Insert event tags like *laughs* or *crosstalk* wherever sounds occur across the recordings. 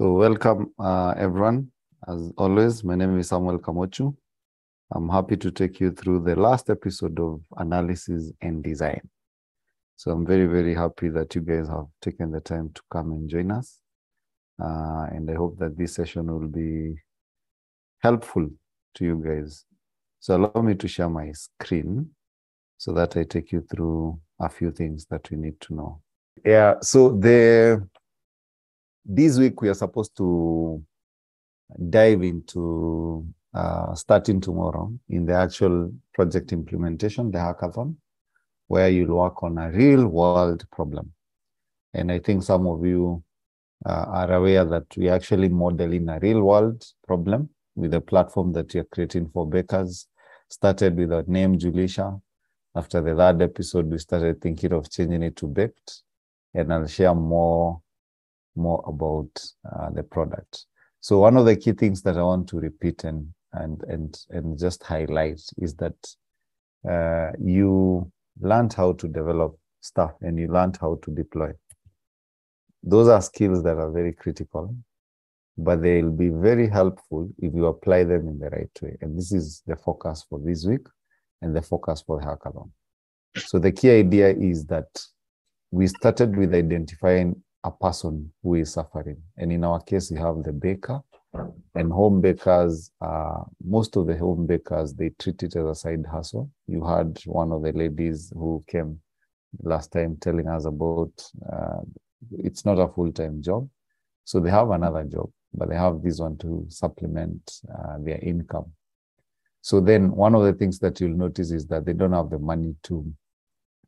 So welcome uh, everyone. As always, my name is Samuel Kamochu. I'm happy to take you through the last episode of analysis and design. So I'm very, very happy that you guys have taken the time to come and join us. Uh, and I hope that this session will be helpful to you guys. So allow me to share my screen so that I take you through a few things that we need to know. Yeah, so the this week we are supposed to dive into uh, starting tomorrow in the actual project implementation, the hackathon, where you'll work on a real world problem. And I think some of you uh, are aware that we actually modeling a real world problem with a platform that you're creating for bakers. Started with a name Julisha. After the third episode, we started thinking of changing it to baked. And I'll share more more about uh, the product. So one of the key things that I want to repeat and and and and just highlight is that uh, you learned how to develop stuff and you learned how to deploy. Those are skills that are very critical, but they'll be very helpful if you apply them in the right way. And this is the focus for this week and the focus for the hackathon. So the key idea is that we started with identifying a person who is suffering. And in our case, we have the baker and home bakers. Uh, most of the home bakers, they treat it as a side hustle. You had one of the ladies who came last time telling us about uh, it's not a full-time job. So they have another job, but they have this one to supplement uh, their income. So then one of the things that you'll notice is that they don't have the money to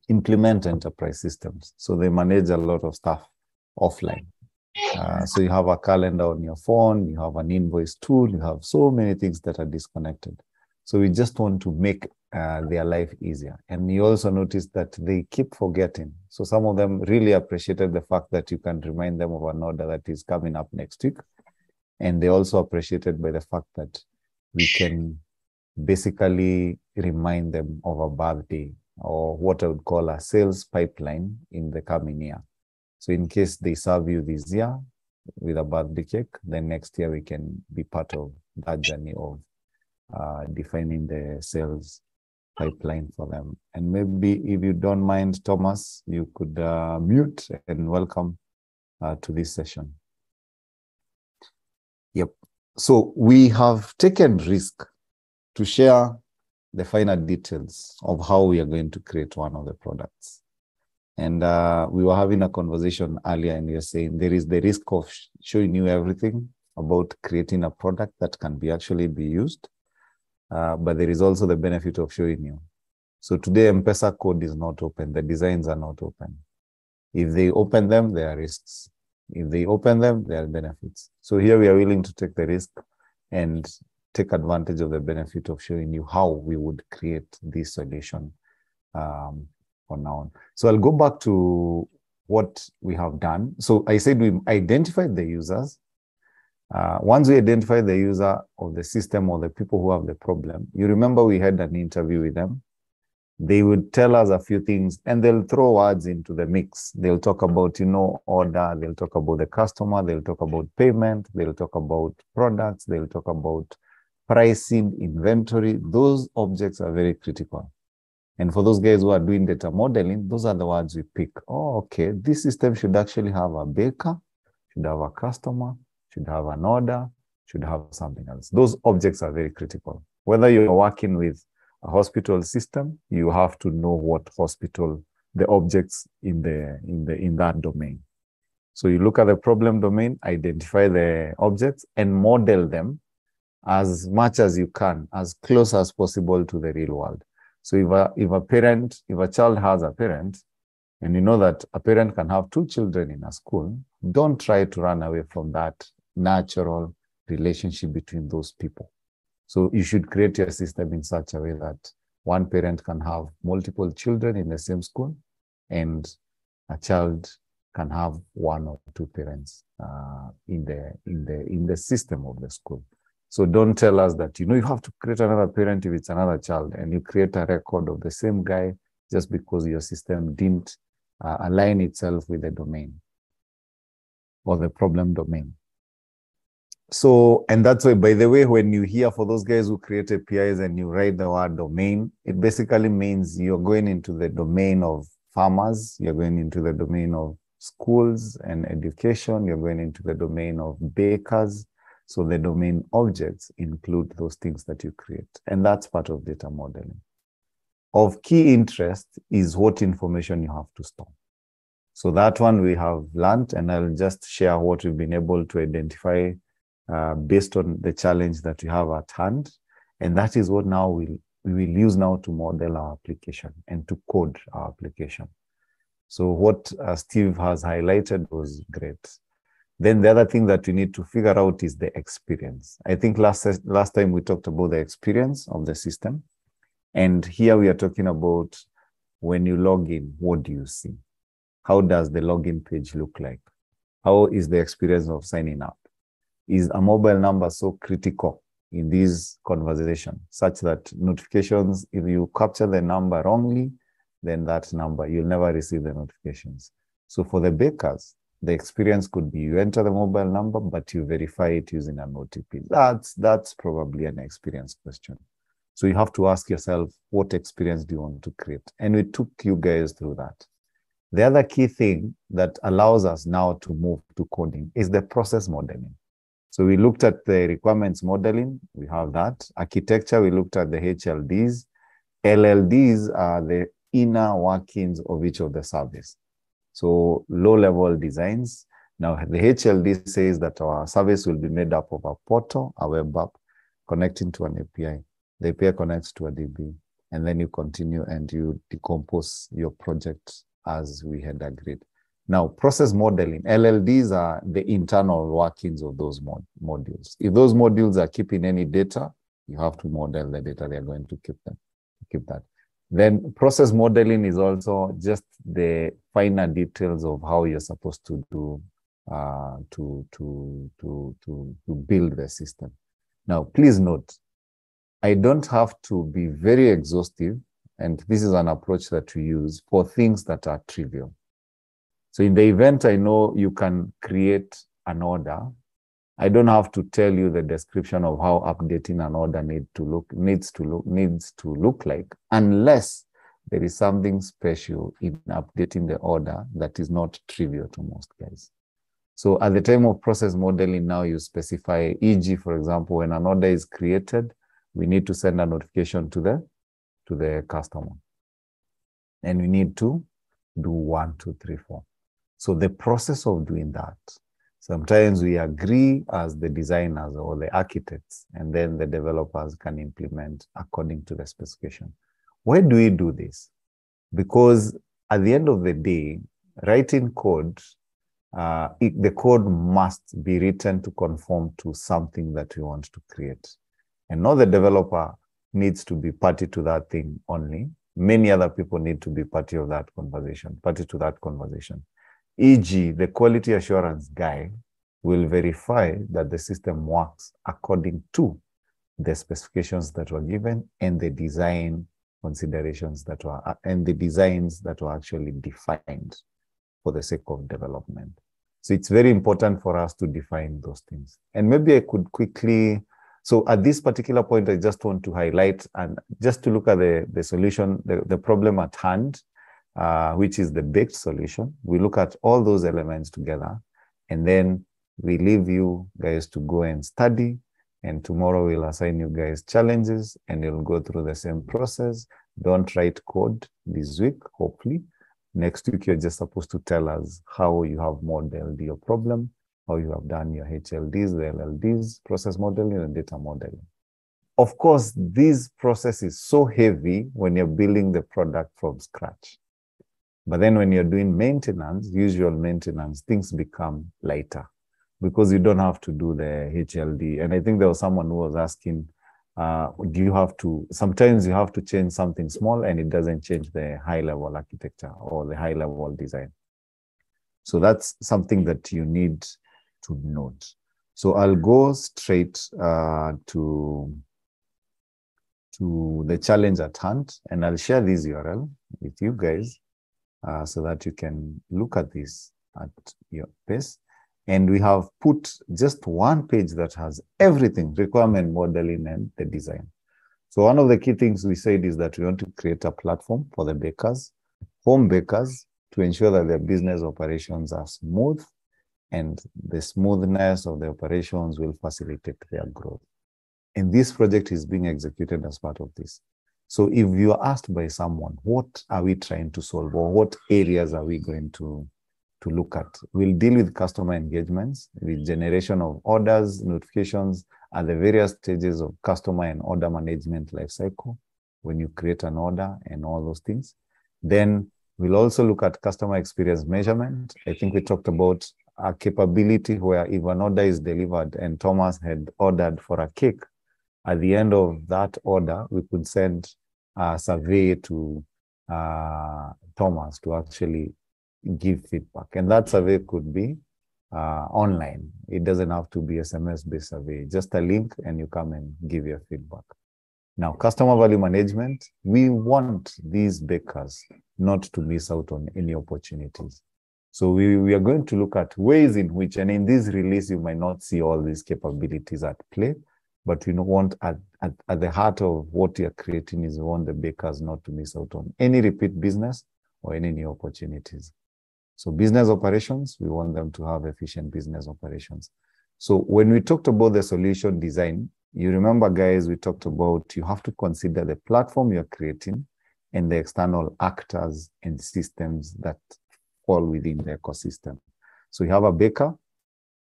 implement enterprise systems. So they manage a lot of stuff offline. Uh, so you have a calendar on your phone, you have an invoice tool, you have so many things that are disconnected. So we just want to make uh, their life easier. And you also notice that they keep forgetting. So some of them really appreciated the fact that you can remind them of an order that is coming up next week. And they also appreciated by the fact that we can basically remind them of a birthday or what I would call a sales pipeline in the coming year. So in case they serve you this year with a birthday cake, then next year we can be part of that journey of uh, defining the sales pipeline for them. And maybe if you don't mind, Thomas, you could uh, mute and welcome uh, to this session. Yep. So we have taken risk to share the finer details of how we are going to create one of the products. And uh, we were having a conversation earlier, and you're saying there is the risk of showing you everything about creating a product that can be actually be used, uh, but there is also the benefit of showing you. So today, M-Pesa code is not open. The designs are not open. If they open them, there are risks. If they open them, there are benefits. So here we are willing to take the risk and take advantage of the benefit of showing you how we would create this solution um, now on. So I'll go back to what we have done. So I said we identified the users. Uh, once we identify the user of the system or the people who have the problem, you remember we had an interview with them. They would tell us a few things and they'll throw words into the mix. They'll talk about, you know, order, they'll talk about the customer, they'll talk about payment, they'll talk about products, they'll talk about pricing, inventory. Those objects are very critical. And for those guys who are doing data modeling, those are the words we pick. Oh, okay, this system should actually have a baker, should have a customer, should have an order, should have something else. Those objects are very critical. Whether you're working with a hospital system, you have to know what hospital, the objects in the in the in that domain. So you look at the problem domain, identify the objects, and model them as much as you can, as close as possible to the real world. So if a, if a parent, if a child has a parent, and you know that a parent can have two children in a school, don't try to run away from that natural relationship between those people. So you should create your system in such a way that one parent can have multiple children in the same school, and a child can have one or two parents uh, in the in the in the system of the school. So don't tell us that, you know, you have to create another parent if it's another child and you create a record of the same guy just because your system didn't uh, align itself with the domain or the problem domain. So, and that's why, by the way, when you hear for those guys who create APIs and you write the word domain, it basically means you're going into the domain of farmers, you're going into the domain of schools and education, you're going into the domain of bakers. So the domain objects include those things that you create. And that's part of data modeling. Of key interest is what information you have to store. So that one we have learned, and I'll just share what we've been able to identify uh, based on the challenge that we have at hand. And that is what now we'll, we will use now to model our application and to code our application. So what uh, Steve has highlighted was great. Then the other thing that we need to figure out is the experience. I think last, last time we talked about the experience of the system. And here we are talking about when you log in, what do you see? How does the login page look like? How is the experience of signing up? Is a mobile number so critical in this conversation such that notifications, if you capture the number wrongly, then that number, you'll never receive the notifications. So for the bakers, the experience could be you enter the mobile number, but you verify it using an OTP. That's, that's probably an experience question. So you have to ask yourself, what experience do you want to create? And we took you guys through that. The other key thing that allows us now to move to coding is the process modeling. So we looked at the requirements modeling, we have that. Architecture, we looked at the HLDs. LLDs are the inner workings of each of the service. So low level designs. Now the HLD says that our service will be made up of a portal, a web app, connecting to an API. The API connects to a DB, and then you continue and you decompose your project as we had agreed. Now, process modeling, LLDs are the internal workings of those mod modules. If those modules are keeping any data, you have to model the data they're going to keep them, keep that. Then process modeling is also just the finer details of how you're supposed to do uh, to, to, to, to, to build the system. Now, please note, I don't have to be very exhaustive and this is an approach that we use for things that are trivial. So in the event I know you can create an order, I don't have to tell you the description of how updating an order need to look needs to look needs to look like, unless there is something special in updating the order that is not trivial to most guys. So at the time of process modeling, now you specify, e.g., for example, when an order is created, we need to send a notification to the to the customer. And we need to do one, two, three, four. So the process of doing that, sometimes we agree as the designers or the architects, and then the developers can implement according to the specification. Why do we do this? Because at the end of the day, writing code, uh, it, the code must be written to conform to something that we want to create. And not the developer needs to be party to that thing only. Many other people need to be party of that conversation, party to that conversation. E.g., the quality assurance guy will verify that the system works according to the specifications that were given and the design considerations that were uh, and the designs that were actually defined for the sake of development. So it's very important for us to define those things. And maybe I could quickly so at this particular point, I just want to highlight and just to look at the, the solution, the, the problem at hand, uh, which is the baked solution. We look at all those elements together and then we leave you guys to go and study. And tomorrow we'll assign you guys challenges and you'll go through the same process. Don't write code this week, hopefully. Next week, you're just supposed to tell us how you have modeled your problem how you have done your HLDs, the LLDs, process modeling, and data modeling. Of course, this process is so heavy when you're building the product from scratch. But then when you're doing maintenance, usual maintenance, things become lighter because you don't have to do the HLD. And I think there was someone who was asking, uh, do you have to, sometimes you have to change something small and it doesn't change the high level architecture or the high level design. So that's something that you need to note. So I'll go straight uh, to, to the challenge at hand, and I'll share this URL with you guys uh, so that you can look at this at your pace. And we have put just one page that has everything, requirement modeling and the design. So one of the key things we said is that we want to create a platform for the bakers, home bakers, to ensure that their business operations are smooth and the smoothness of the operations will facilitate their growth. And this project is being executed as part of this. So if you are asked by someone, what are we trying to solve or what areas are we going to, to look at? We'll deal with customer engagements, with generation of orders, notifications at the various stages of customer and order management lifecycle when you create an order and all those things. Then we'll also look at customer experience measurement. I think we talked about a capability where if an order is delivered and Thomas had ordered for a cake, at the end of that order, we could send a survey to uh, Thomas to actually give feedback. And that survey could be uh, online. It doesn't have to be SMS based survey, just a link and you come and give your feedback. Now, customer value management, we want these bakers not to miss out on any opportunities. So we, we are going to look at ways in which, and in this release, you might not see all these capabilities at play, but we want at, at, at the heart of what you're creating is we want the bakers not to miss out on any repeat business or any new opportunities. So business operations, we want them to have efficient business operations. So when we talked about the solution design, you remember guys, we talked about you have to consider the platform you're creating and the external actors and systems that fall within the ecosystem. So you have a baker,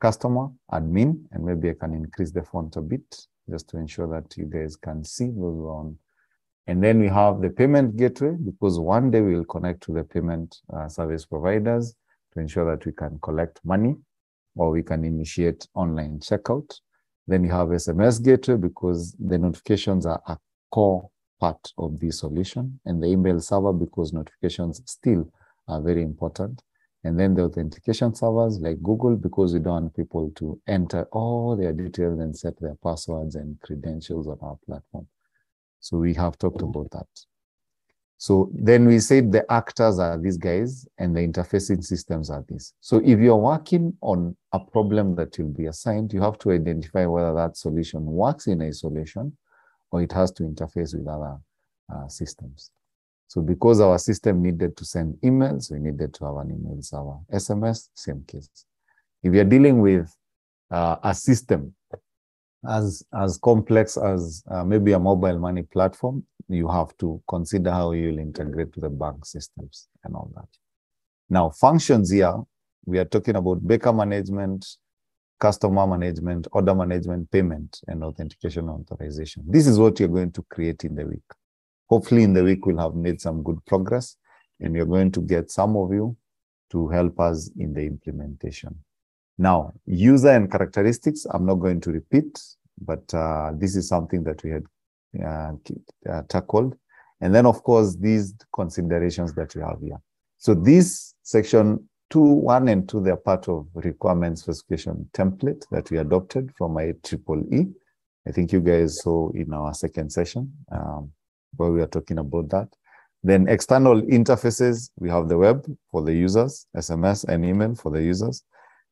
customer, admin, and maybe I can increase the font a bit just to ensure that you guys can see those on. And then we have the payment gateway because one day we will connect to the payment uh, service providers to ensure that we can collect money or we can initiate online checkout. Then you have SMS gateway because the notifications are a core part of the solution and the email server because notifications still are very important. And then the authentication servers like Google, because we don't want people to enter all their details and set their passwords and credentials on our platform. So we have talked about that. So then we said the actors are these guys and the interfacing systems are these. So if you're working on a problem that will be assigned, you have to identify whether that solution works in isolation or it has to interface with other uh, systems. So because our system needed to send emails, we needed to have an email server. SMS, same case. If you're dealing with uh, a system as, as complex as uh, maybe a mobile money platform, you have to consider how you'll integrate to the bank systems and all that. Now, functions here, we are talking about baker management, customer management, order management, payment, and authentication authorization. This is what you're going to create in the week. Hopefully in the week, we'll have made some good progress and we're going to get some of you to help us in the implementation. Now, user and characteristics, I'm not going to repeat, but uh, this is something that we had uh, uh, tackled. And then, of course, these considerations that we have here. So this section two, one and two, they're part of requirements specification template that we adopted from IEEE. I think you guys saw in our second session. Um, where we are talking about that. Then external interfaces, we have the web for the users, SMS and email for the users.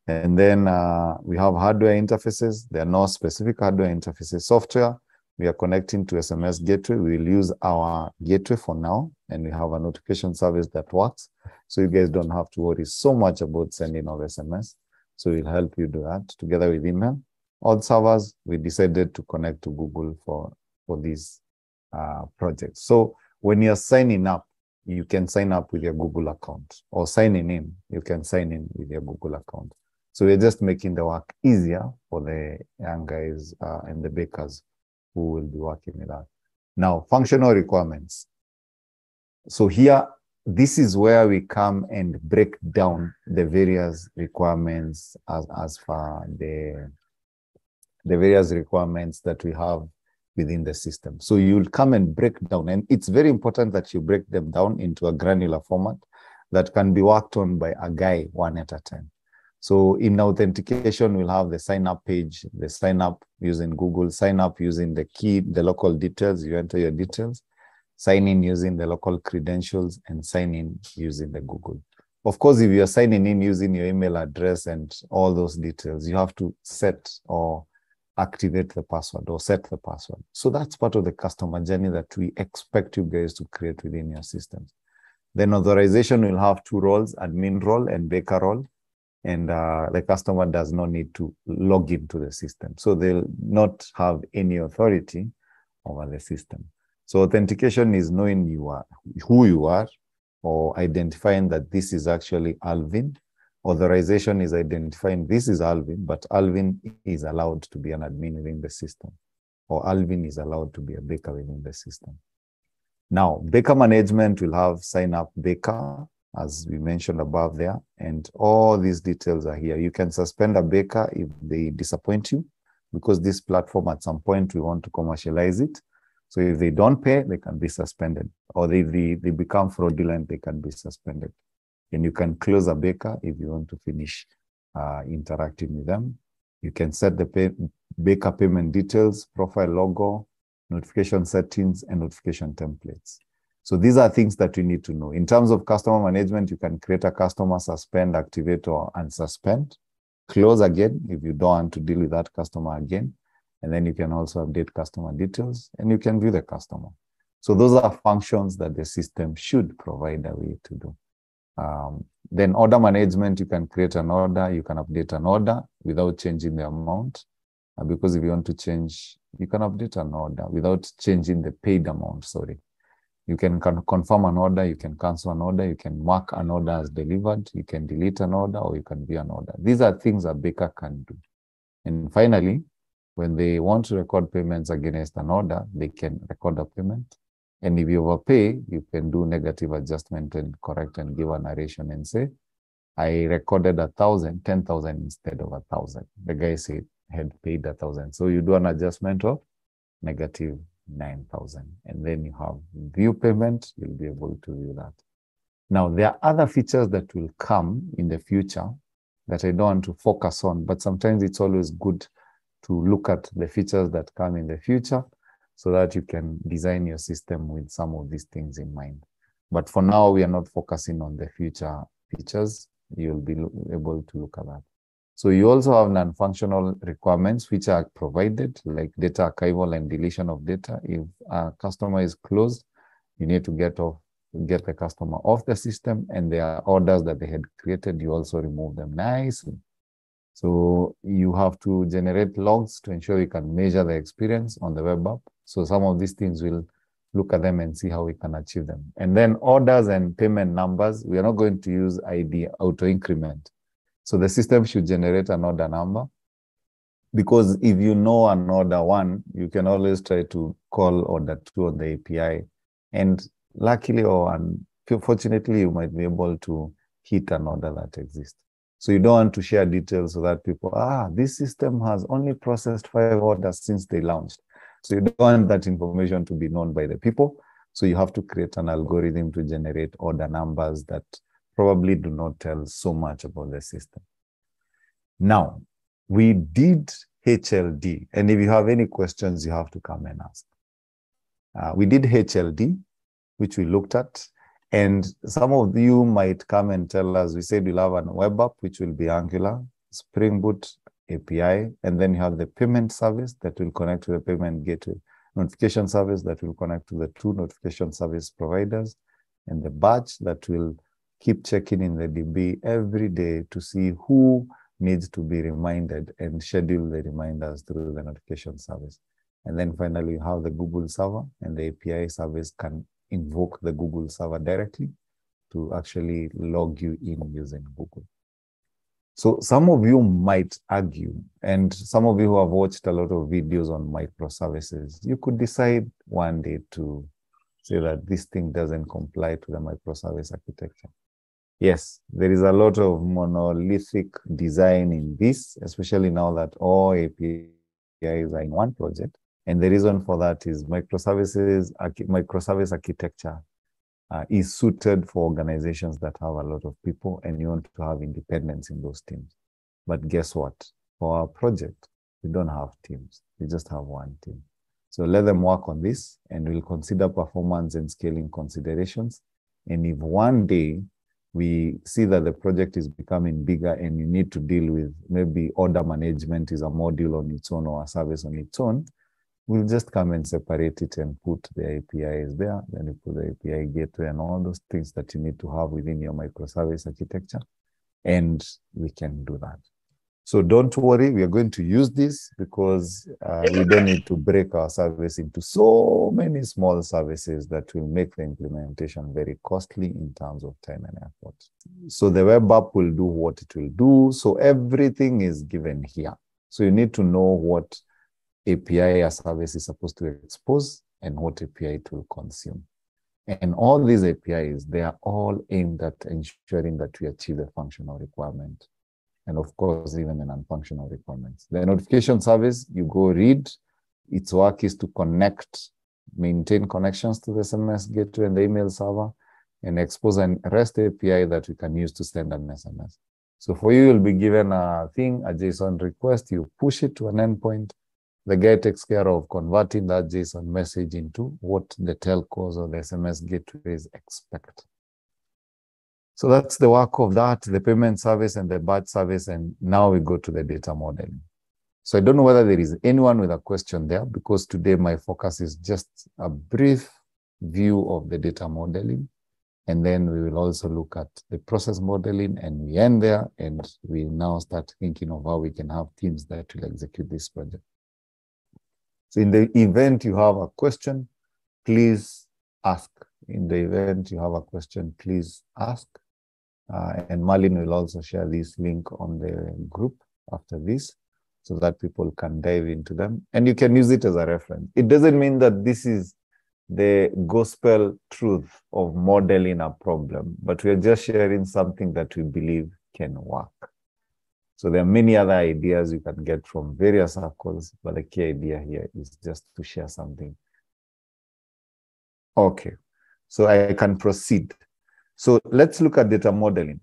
And then uh, we have hardware interfaces. There are no specific hardware interfaces. Software, we are connecting to SMS gateway. We'll use our gateway for now, and we have a notification service that works. So you guys don't have to worry so much about sending of SMS. So we'll help you do that together with email. All servers, we decided to connect to Google for, for these uh, projects. So when you're signing up, you can sign up with your Google account or signing in, you can sign in with your Google account. So we're just making the work easier for the young guys uh, and the bakers who will be working with that. Now, functional requirements. So here, this is where we come and break down the various requirements as, as far the, the various requirements that we have within the system. So you'll come and break down, and it's very important that you break them down into a granular format that can be worked on by a guy one at a time. So in authentication, we'll have the sign up page, the sign up using Google, sign up using the key, the local details, you enter your details, sign in using the local credentials, and sign in using the Google. of course, if you're signing in using your email address and all those details, you have to set or activate the password or set the password. So that's part of the customer journey that we expect you guys to create within your systems. Then authorization will have two roles, admin role and baker role. And uh, the customer does not need to log into the system. So they'll not have any authority over the system. So authentication is knowing you are who you are or identifying that this is actually Alvin. Authorization is identifying this is Alvin, but Alvin is allowed to be an admin within the system, or Alvin is allowed to be a baker within the system. Now, baker management will have sign up baker, as we mentioned above there, and all these details are here. You can suspend a baker if they disappoint you, because this platform at some point we want to commercialize it. So if they don't pay, they can be suspended. Or if they, they become fraudulent, they can be suspended. And you can close a baker if you want to finish uh, interacting with them. You can set the pay, baker payment details, profile logo, notification settings, and notification templates. So these are things that you need to know. In terms of customer management, you can create a customer suspend, activate, or unsuspend. Close again if you don't want to deal with that customer again. And then you can also update customer details and you can view the customer. So those are functions that the system should provide a way to do. Um, then order management, you can create an order, you can update an order without changing the amount. Uh, because if you want to change, you can update an order without changing the paid amount, sorry. You can confirm an order, you can cancel an order, you can mark an order as delivered, you can delete an order, or you can view an order. These are things a baker can do. And finally, when they want to record payments against an order, they can record a payment. And if you overpay, you can do negative adjustment and correct and give a narration and say, I recorded a thousand, ten thousand instead of a thousand. The guy said had paid a thousand. So you do an adjustment of negative 9,000. And then you have view payment, you'll be able to view that. Now, there are other features that will come in the future that I don't want to focus on, but sometimes it's always good to look at the features that come in the future so that you can design your system with some of these things in mind. But for now, we are not focusing on the future features. You'll be able to look at that. So you also have non-functional requirements which are provided, like data archival and deletion of data. If a customer is closed, you need to get off, get the customer off the system, and there are orders that they had created. You also remove them nicely. So you have to generate logs to ensure you can measure the experience on the web app. So some of these things will look at them and see how we can achieve them. And then orders and payment numbers, we are not going to use ID auto increment. So the system should generate an order number because if you know an order one, you can always try to call order two on the API. And luckily or unfortunately, you might be able to hit an order that exists. So you don't want to share details so that people, ah, this system has only processed five orders since they launched. So you don't want that information to be known by the people. So you have to create an algorithm to generate order numbers that probably do not tell so much about the system. Now, we did HLD. And if you have any questions, you have to come and ask. Uh, we did HLD, which we looked at. And some of you might come and tell us, we said we'll have a web app, which will be Angular, Spring Boot API, and then you have the payment service that will connect to the payment gateway, notification service that will connect to the two notification service providers, and the batch that will keep checking in the DB every day to see who needs to be reminded and schedule the reminders through the notification service. And then finally, you have the Google server, and the API service can invoke the Google server directly to actually log you in using Google. So some of you might argue, and some of you who have watched a lot of videos on microservices, you could decide one day to say that this thing doesn't comply to the microservice architecture. Yes, there is a lot of monolithic design in this, especially now that all APIs are in one project. And the reason for that is microservices, microservice architecture uh, is suited for organizations that have a lot of people and you want to have independence in those teams. But guess what? For our project, we don't have teams. We just have one team. So let them work on this and we'll consider performance and scaling considerations. And if one day we see that the project is becoming bigger and you need to deal with maybe order management is a module on its own or a service on its own, we'll just come and separate it and put the APIs there. Then you put the API gateway and all those things that you need to have within your microservice architecture. And we can do that. So don't worry, we are going to use this because uh, we don't need to break our service into so many small services that will make the implementation very costly in terms of time and effort. So the web app will do what it will do. So everything is given here. So you need to know what API a service is supposed to expose and what API it will consume. And all these APIs, they are all aimed at ensuring that we achieve the functional requirement and of course, even the non-functional requirements. The notification service, you go read, its work is to connect, maintain connections to the SMS gateway and the email server, and expose an REST API that we can use to send an SMS. So for you, you'll be given a thing, a JSON request, you push it to an endpoint. The guy takes care of converting that JSON message into what the telcos or the SMS gateways expect. So that's the work of that, the payment service and the batch service. And now we go to the data modeling. So I don't know whether there is anyone with a question there because today my focus is just a brief view of the data modeling. And then we will also look at the process modeling and we end there and we now start thinking of how we can have teams that will execute this project. So in the event you have a question, please ask. In the event you have a question, please ask. Uh, and Marlin will also share this link on the group after this so that people can dive into them. And you can use it as a reference. It doesn't mean that this is the gospel truth of modeling a problem, but we are just sharing something that we believe can work. So there are many other ideas you can get from various circles, but the key idea here is just to share something. Okay, so I can proceed. So let's look at data modeling.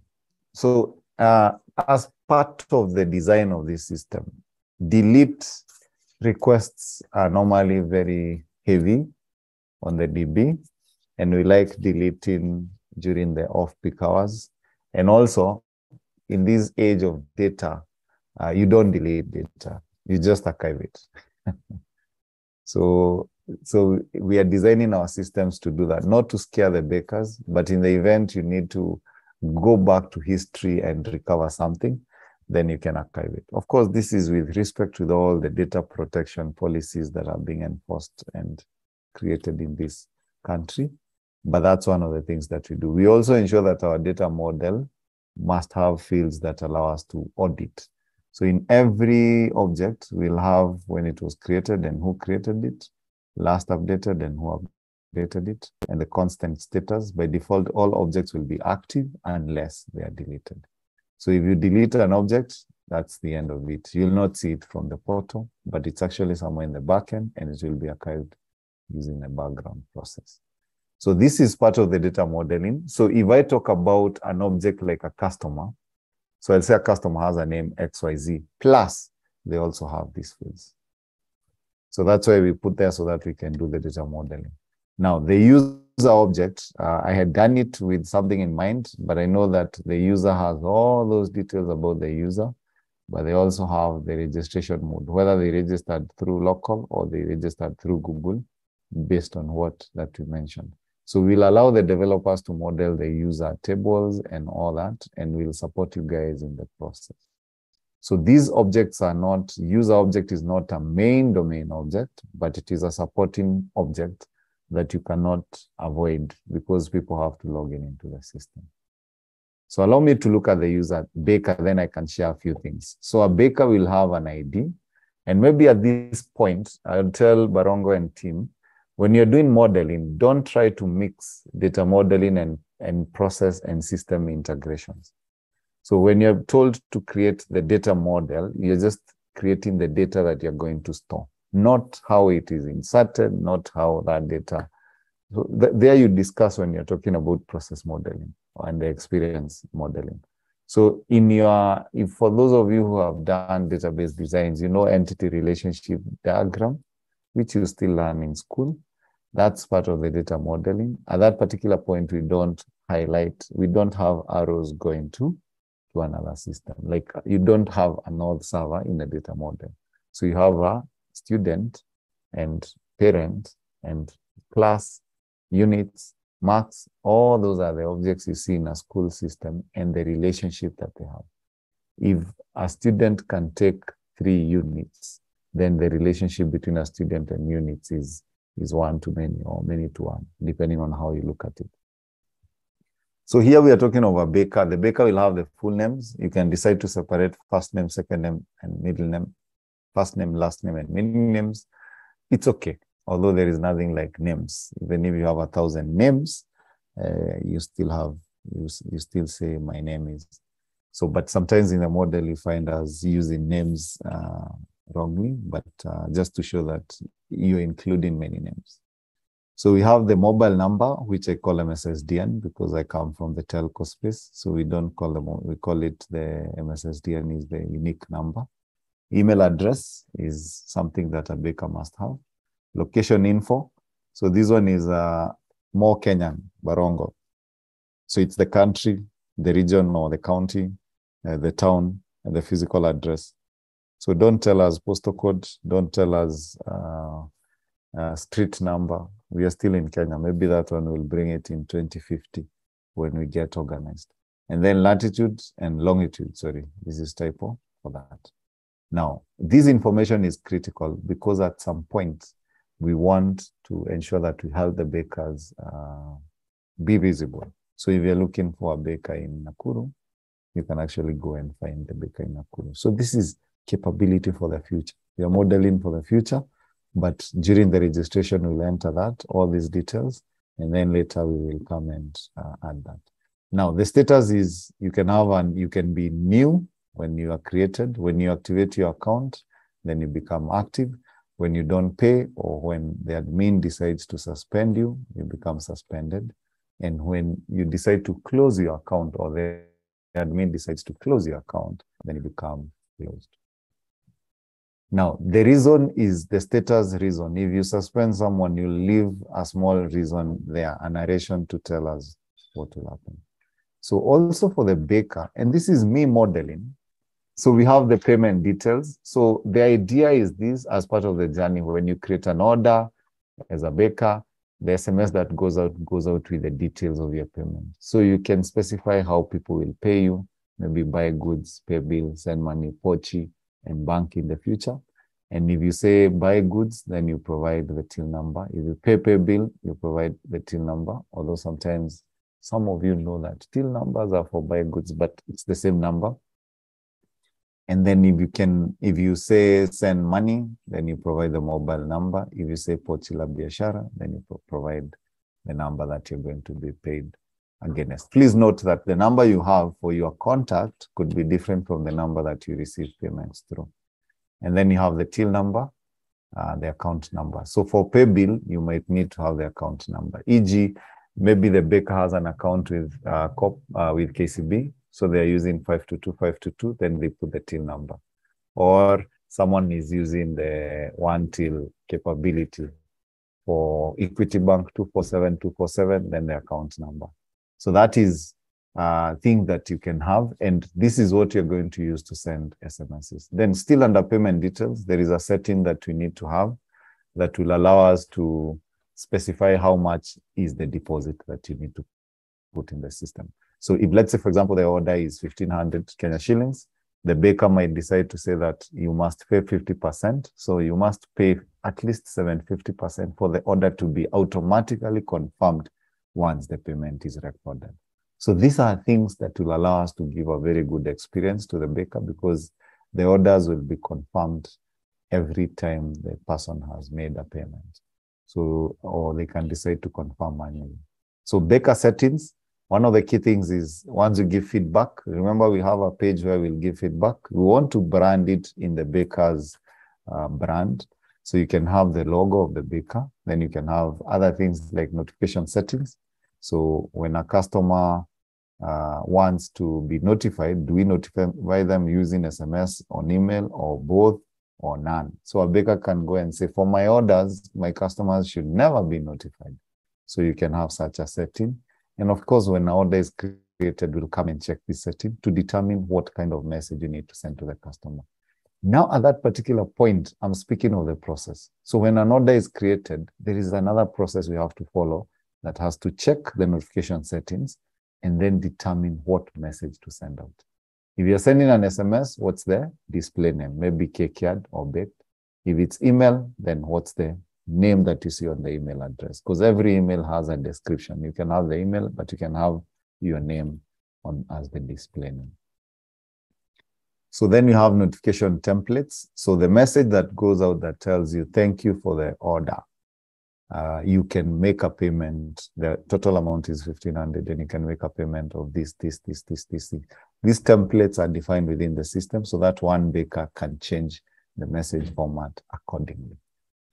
So uh, as part of the design of this system, delete requests are normally very heavy on the DB, and we like deleting during the off-peak hours. And also, in this age of data, uh, you don't delete data, you just archive it. *laughs* so so we are designing our systems to do that, not to scare the bakers, but in the event you need to go back to history and recover something, then you can archive it. Of course, this is with respect to all the data protection policies that are being enforced and created in this country. But that's one of the things that we do. We also ensure that our data model must have fields that allow us to audit. So in every object, we'll have when it was created and who created it, last updated and who updated it, and the constant status. By default, all objects will be active unless they are deleted. So if you delete an object, that's the end of it. You'll not see it from the portal, but it's actually somewhere in the backend and it will be archived using a background process. So this is part of the data modeling. So if I talk about an object like a customer, so I'll say a customer has a name XYZ, plus they also have these fields. So that's why we put there so that we can do the data modeling. Now, the user object, uh, I had done it with something in mind, but I know that the user has all those details about the user, but they also have the registration mode, whether they registered through local or they registered through Google, based on what that we mentioned. So we'll allow the developers to model the user tables and all that, and we'll support you guys in the process. So these objects are not, user object is not a main domain object, but it is a supporting object that you cannot avoid because people have to log in into the system. So allow me to look at the user baker, then I can share a few things. So a baker will have an ID. And maybe at this point, I'll tell Barongo and team, when you're doing modeling, don't try to mix data modeling and, and process and system integrations. So when you're told to create the data model, you're just creating the data that you're going to store, not how it is inserted, not how that data. So th there you discuss when you're talking about process modeling and the experience modeling. So in your, if for those of you who have done database designs, you know entity relationship diagram, which you still learn in school. That's part of the data modeling. At that particular point, we don't highlight, we don't have arrows going to, to another system. Like you don't have a server in the data model. So you have a student and parent and class, units, marks, all those are the objects you see in a school system and the relationship that they have. If a student can take three units, then the relationship between a student and units is, is one to many or many to one, depending on how you look at it. So here we are talking of a baker. The baker will have the full names. You can decide to separate first name, second name, and middle name, first name, last name, and middle names. It's okay although there is nothing like names. Even if you have a thousand names, uh, you still have, you, you still say, my name is. So, but sometimes in the model, you find us using names uh, wrongly, but uh, just to show that you're including many names. So we have the mobile number, which I call MSISDN because I come from the telco space. So we don't call them, we call it the MSISDN is the unique number. Email address is something that a baker must have location info. So this one is uh, more Kenyan, Barongo. So it's the country, the region or the county, uh, the town, and the physical address. So don't tell us postal code, don't tell us uh, uh, street number. We are still in Kenya. Maybe that one will bring it in 2050 when we get organized. And then latitude and longitude, sorry, this is typo for that. Now, this information is critical because at some point, we want to ensure that we help the bakers uh, be visible. So if you're looking for a baker in Nakuru, you can actually go and find the baker in Nakuru. So this is capability for the future. We are modeling for the future, but during the registration, we'll enter that, all these details, and then later we will come and uh, add that. Now, the status is you can have and you can be new when you are created. When you activate your account, then you become active. When you don't pay or when the admin decides to suspend you, you become suspended. And when you decide to close your account or the admin decides to close your account, then you become closed. Now, the reason is the status reason. If you suspend someone, you leave a small reason there, a narration to tell us what will happen. So also for the baker, and this is me modeling, so we have the payment details. So the idea is this as part of the journey, when you create an order as a baker, the SMS that goes out goes out with the details of your payment. So you can specify how people will pay you, maybe buy goods, pay bills, send money, pochi, and bank in the future. And if you say buy goods, then you provide the till number. If you pay pay bill, you provide the till number. Although sometimes some of you know that till numbers are for buy goods, but it's the same number. And then if you can, if you say send money, then you provide the mobile number. If you say pochi la biashara, then you pro provide the number that you're going to be paid Please note that the number you have for your contact could be different from the number that you receive payments through. And then you have the till number, uh, the account number. So for pay bill, you might need to have the account number. E.g., maybe the baker has an account with uh, Co-op, uh, with KCB, so they're using 522, 522, then they put the till number. Or someone is using the one till capability for Equity Bank 247, 247, then the account number. So that is a thing that you can have. And this is what you're going to use to send SMSs. Then still under payment details, there is a setting that we need to have that will allow us to specify how much is the deposit that you need to put in the system. So if let's say, for example, the order is 1500 Kenya shillings, the baker might decide to say that you must pay 50%. So you must pay at least 750% for the order to be automatically confirmed once the payment is recorded. So these are things that will allow us to give a very good experience to the baker because the orders will be confirmed every time the person has made a payment. So, or they can decide to confirm manually. So baker settings, one of the key things is once you give feedback, remember we have a page where we'll give feedback. We want to brand it in the baker's uh, brand. So you can have the logo of the baker. Then you can have other things like notification settings. So when a customer uh, wants to be notified, do we notify them using SMS on email or both or none. So a baker can go and say, for my orders, my customers should never be notified. So you can have such a setting. And of course, when an order is created, we'll come and check this setting to determine what kind of message you need to send to the customer. Now, at that particular point, I'm speaking of the process. So when an order is created, there is another process we have to follow that has to check the notification settings and then determine what message to send out. If you're sending an SMS, what's the display name? Maybe KCAD or baked. If it's email, then what's the name that you see on the email address? Because every email has a description. You can have the email, but you can have your name on as the display name. So then you have notification templates. So the message that goes out that tells you, thank you for the order. Uh, you can make a payment. The total amount is 1500 and you can make a payment of this, this, this, this, this. These templates are defined within the system so that one baker can change the message format accordingly.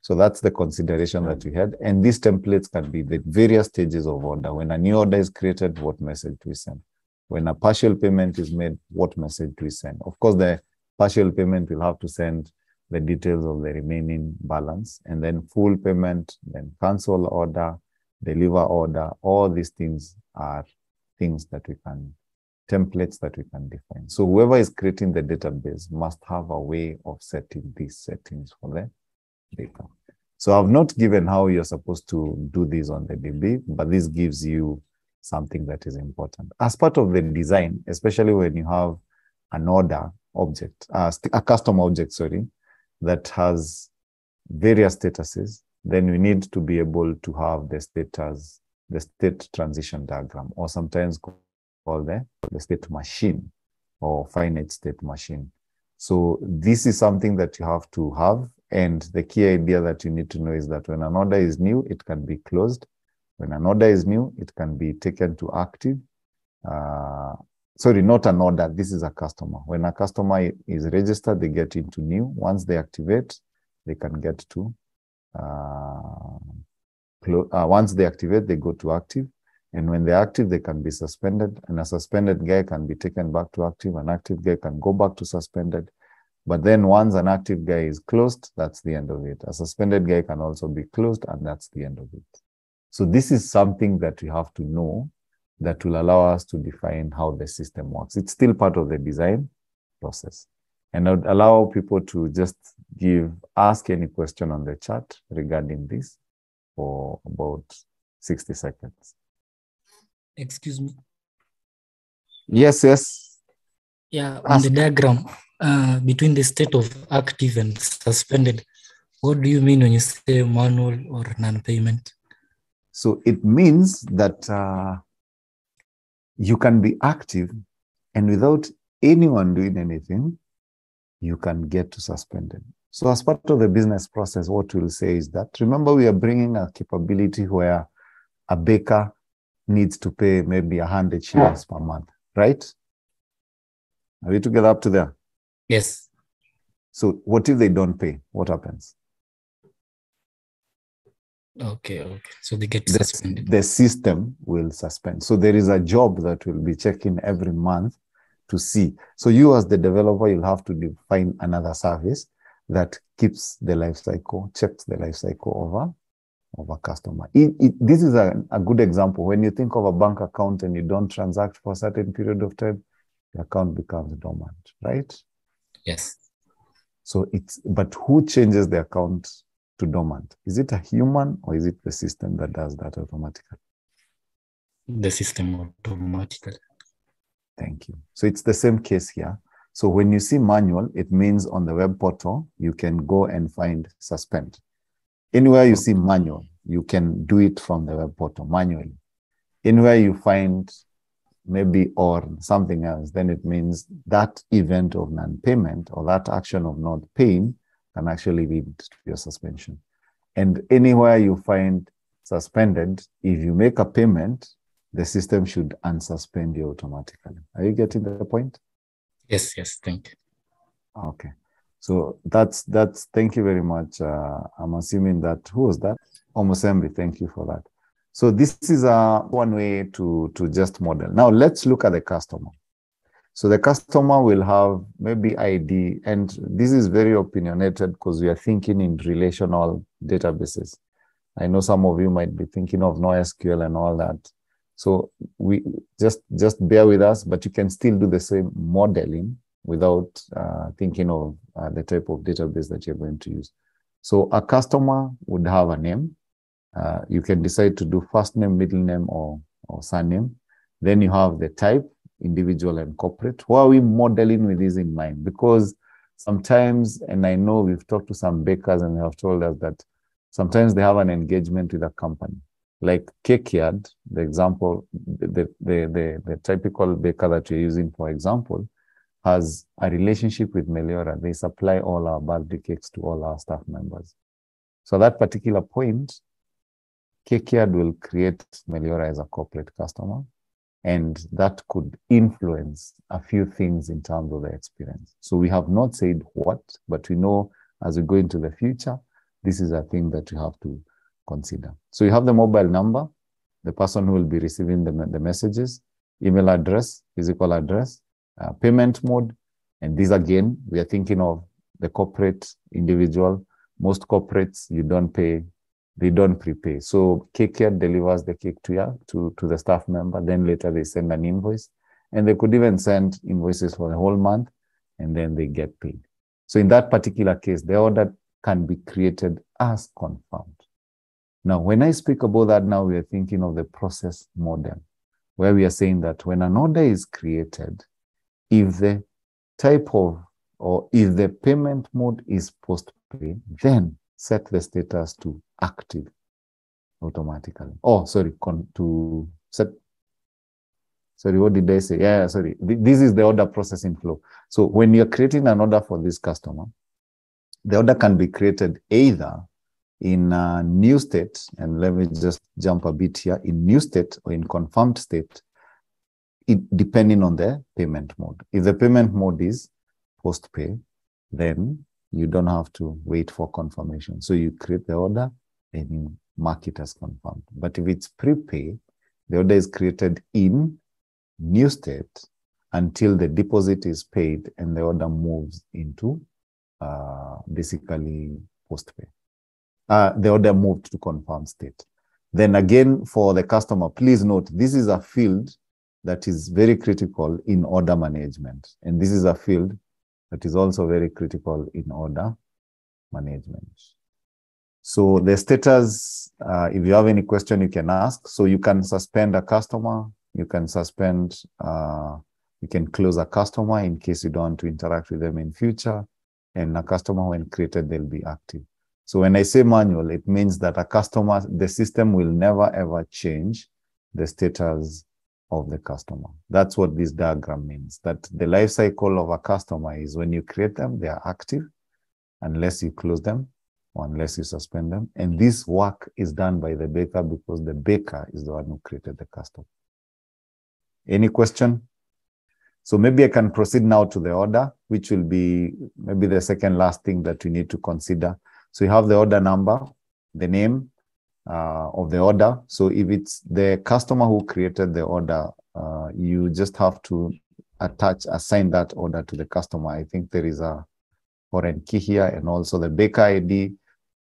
So that's the consideration that we had. And these templates can be the various stages of order. When a new order is created, what message do we send? When a partial payment is made, what message do we send? Of course, the partial payment will have to send the details of the remaining balance, and then full payment, then cancel order, deliver order. All these things are things that we can, templates that we can define. So whoever is creating the database must have a way of setting these settings for the data. So I've not given how you're supposed to do this on the DB, but this gives you something that is important. As part of the design, especially when you have an order object, uh, a custom object, sorry, that has various statuses, then we need to be able to have the status, the state transition diagram, or sometimes called the, the state machine or finite state machine. So this is something that you have to have. And the key idea that you need to know is that when an order is new, it can be closed when an order is new, it can be taken to active. Uh, sorry, not an order. This is a customer. When a customer is registered, they get into new. Once they activate, they can get to, uh, uh, once they activate, they go to active. And when they're active, they can be suspended. And a suspended guy can be taken back to active. An active guy can go back to suspended. But then once an active guy is closed, that's the end of it. A suspended guy can also be closed, and that's the end of it. So this is something that we have to know that will allow us to define how the system works. It's still part of the design process. And I would allow people to just give, ask any question on the chat regarding this for about 60 seconds. Excuse me. Yes, yes. Yeah, on ask. the diagram uh, between the state of active and suspended, what do you mean when you say manual or non-payment? So it means that uh, you can be active and without anyone doing anything, you can get to suspended. So as part of the business process, what we'll say is that, remember we are bringing a capability where a baker needs to pay maybe a hundred shillings per month, right? Are we together up to there? Yes. So what if they don't pay? What happens? Okay, okay. So they get the, suspended. The system will suspend. So there is a job that will be checking every month to see. So you as the developer, you'll have to define another service that keeps the life cycle, checks the life cycle of a, of a customer. It, it, this is a, a good example. When you think of a bank account and you don't transact for a certain period of time, the account becomes dormant, right? Yes. So it's, but who changes the account to dormant? Is it a human or is it the system that does that automatically? The system automatically. Thank you. So it's the same case here. So when you see manual, it means on the web portal, you can go and find suspend. Anywhere you see manual, you can do it from the web portal manually. Anywhere you find maybe or something else, then it means that event of non-payment or that action of not paying can actually lead to your suspension. And anywhere you find suspended, if you make a payment, the system should unsuspend you automatically. Are you getting the point? Yes, yes, thank you. Okay. So that's that's thank you very much. Uh, I'm assuming that who was that? Omosembi, thank you for that. So this is a one way to to just model. Now let's look at the customer. So the customer will have maybe ID, and this is very opinionated because we are thinking in relational databases. I know some of you might be thinking of NoSQL and all that. So we just just bear with us, but you can still do the same modeling without uh, thinking of uh, the type of database that you're going to use. So a customer would have a name. Uh, you can decide to do first name, middle name, or, or surname. Then you have the type, individual and corporate. Who are we modeling with this in mind? Because sometimes, and I know we've talked to some bakers and they have told us that sometimes they have an engagement with a company. Like Cakeyard, the example, the, the, the, the typical baker that you're using, for example, has a relationship with Meliora. They supply all our birthday cakes to all our staff members. So that particular point, Cakeyard will create Meliora as a corporate customer, and that could influence a few things in terms of the experience. So we have not said what, but we know as we go into the future, this is a thing that you have to consider. So you have the mobile number, the person who will be receiving the, the messages, email address, physical address, uh, payment mode. And these again, we are thinking of the corporate individual. Most corporates, you don't pay, they don't prepay. So Cakeyard delivers the cake to to, to the staff member. Then later they send an invoice. And they could even send invoices for the whole month and then they get paid. So in that particular case, the order can be created as confirmed. Now, when I speak about that now, we are thinking of the process model, where we are saying that when an order is created, if the type of or if the payment mode is post-pay, then set the status to active automatically. Oh, sorry, con- to set. Sorry, what did I say? Yeah, sorry. This is the order processing flow. So when you're creating an order for this customer, the order can be created either in a new state, and let me just jump a bit here, in new state or in confirmed state, it, depending on the payment mode. If the payment mode is post-pay, then you don't have to wait for confirmation. So you create the order and you mark it as confirmed. But if it's prepay, the order is created in new state until the deposit is paid and the order moves into uh, basically post-pay. Uh, the order moved to confirmed state. Then again, for the customer, please note, this is a field that is very critical in order management. And this is a field that is also very critical in order management. So the status, uh, if you have any question, you can ask. So you can suspend a customer, you can suspend, uh, you can close a customer in case you don't want to interact with them in future. And a customer, when created, they'll be active. So when I say manual, it means that a customer, the system will never ever change the status of the customer. That's what this diagram means, that the life cycle of a customer is when you create them, they are active unless you close them unless you suspend them. And this work is done by the baker because the baker is the one who created the customer. Any question? So maybe I can proceed now to the order, which will be maybe the second last thing that we need to consider. So you have the order number, the name, uh, of the order. So if it's the customer who created the order, uh, you just have to attach, assign that order to the customer. I think there is a foreign key here and also the baker ID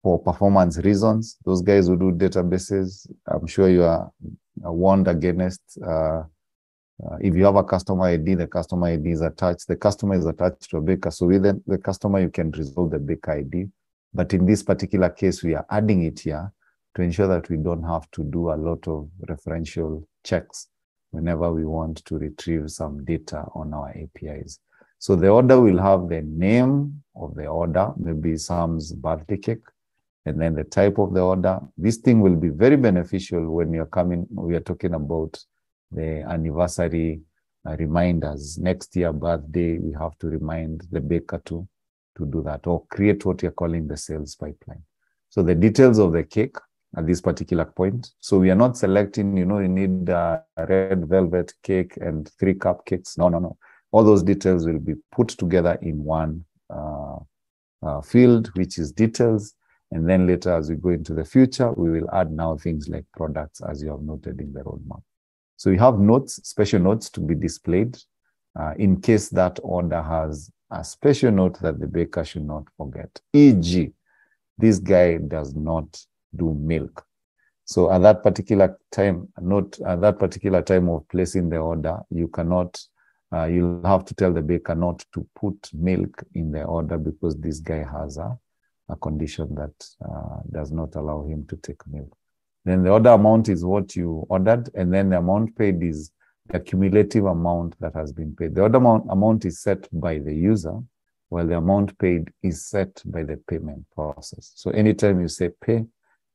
for performance reasons. Those guys who do databases, I'm sure you are warned against. Uh, uh, if you have a customer ID, the customer ID is attached. The customer is attached to a baker. So within the customer, you can resolve the baker ID. But in this particular case, we are adding it here to ensure that we don't have to do a lot of referential checks whenever we want to retrieve some data on our APIs. So the order will have the name of the order, maybe Sam's birthday cake, and then the type of the order. This thing will be very beneficial when you're coming, we are talking about the anniversary uh, reminders. Next year birthday, we have to remind the baker to, to do that or create what you're calling the sales pipeline. So the details of the cake at this particular point. So we are not selecting, you know, you need a red velvet cake and three cupcakes. No, no, no. All those details will be put together in one uh, uh, field, which is details. And then later, as we go into the future, we will add now things like products, as you have noted in the roadmap. So you have notes, special notes to be displayed uh, in case that order has a special note that the baker should not forget. E.g., this guy does not do milk. So at that particular time, not at that particular time of placing the order, you cannot, uh, you'll have to tell the baker not to put milk in the order because this guy has a, a condition that uh, does not allow him to take milk. Then the order amount is what you ordered, and then the amount paid is the cumulative amount that has been paid. The order amount, amount is set by the user, while the amount paid is set by the payment process. So anytime you say pay,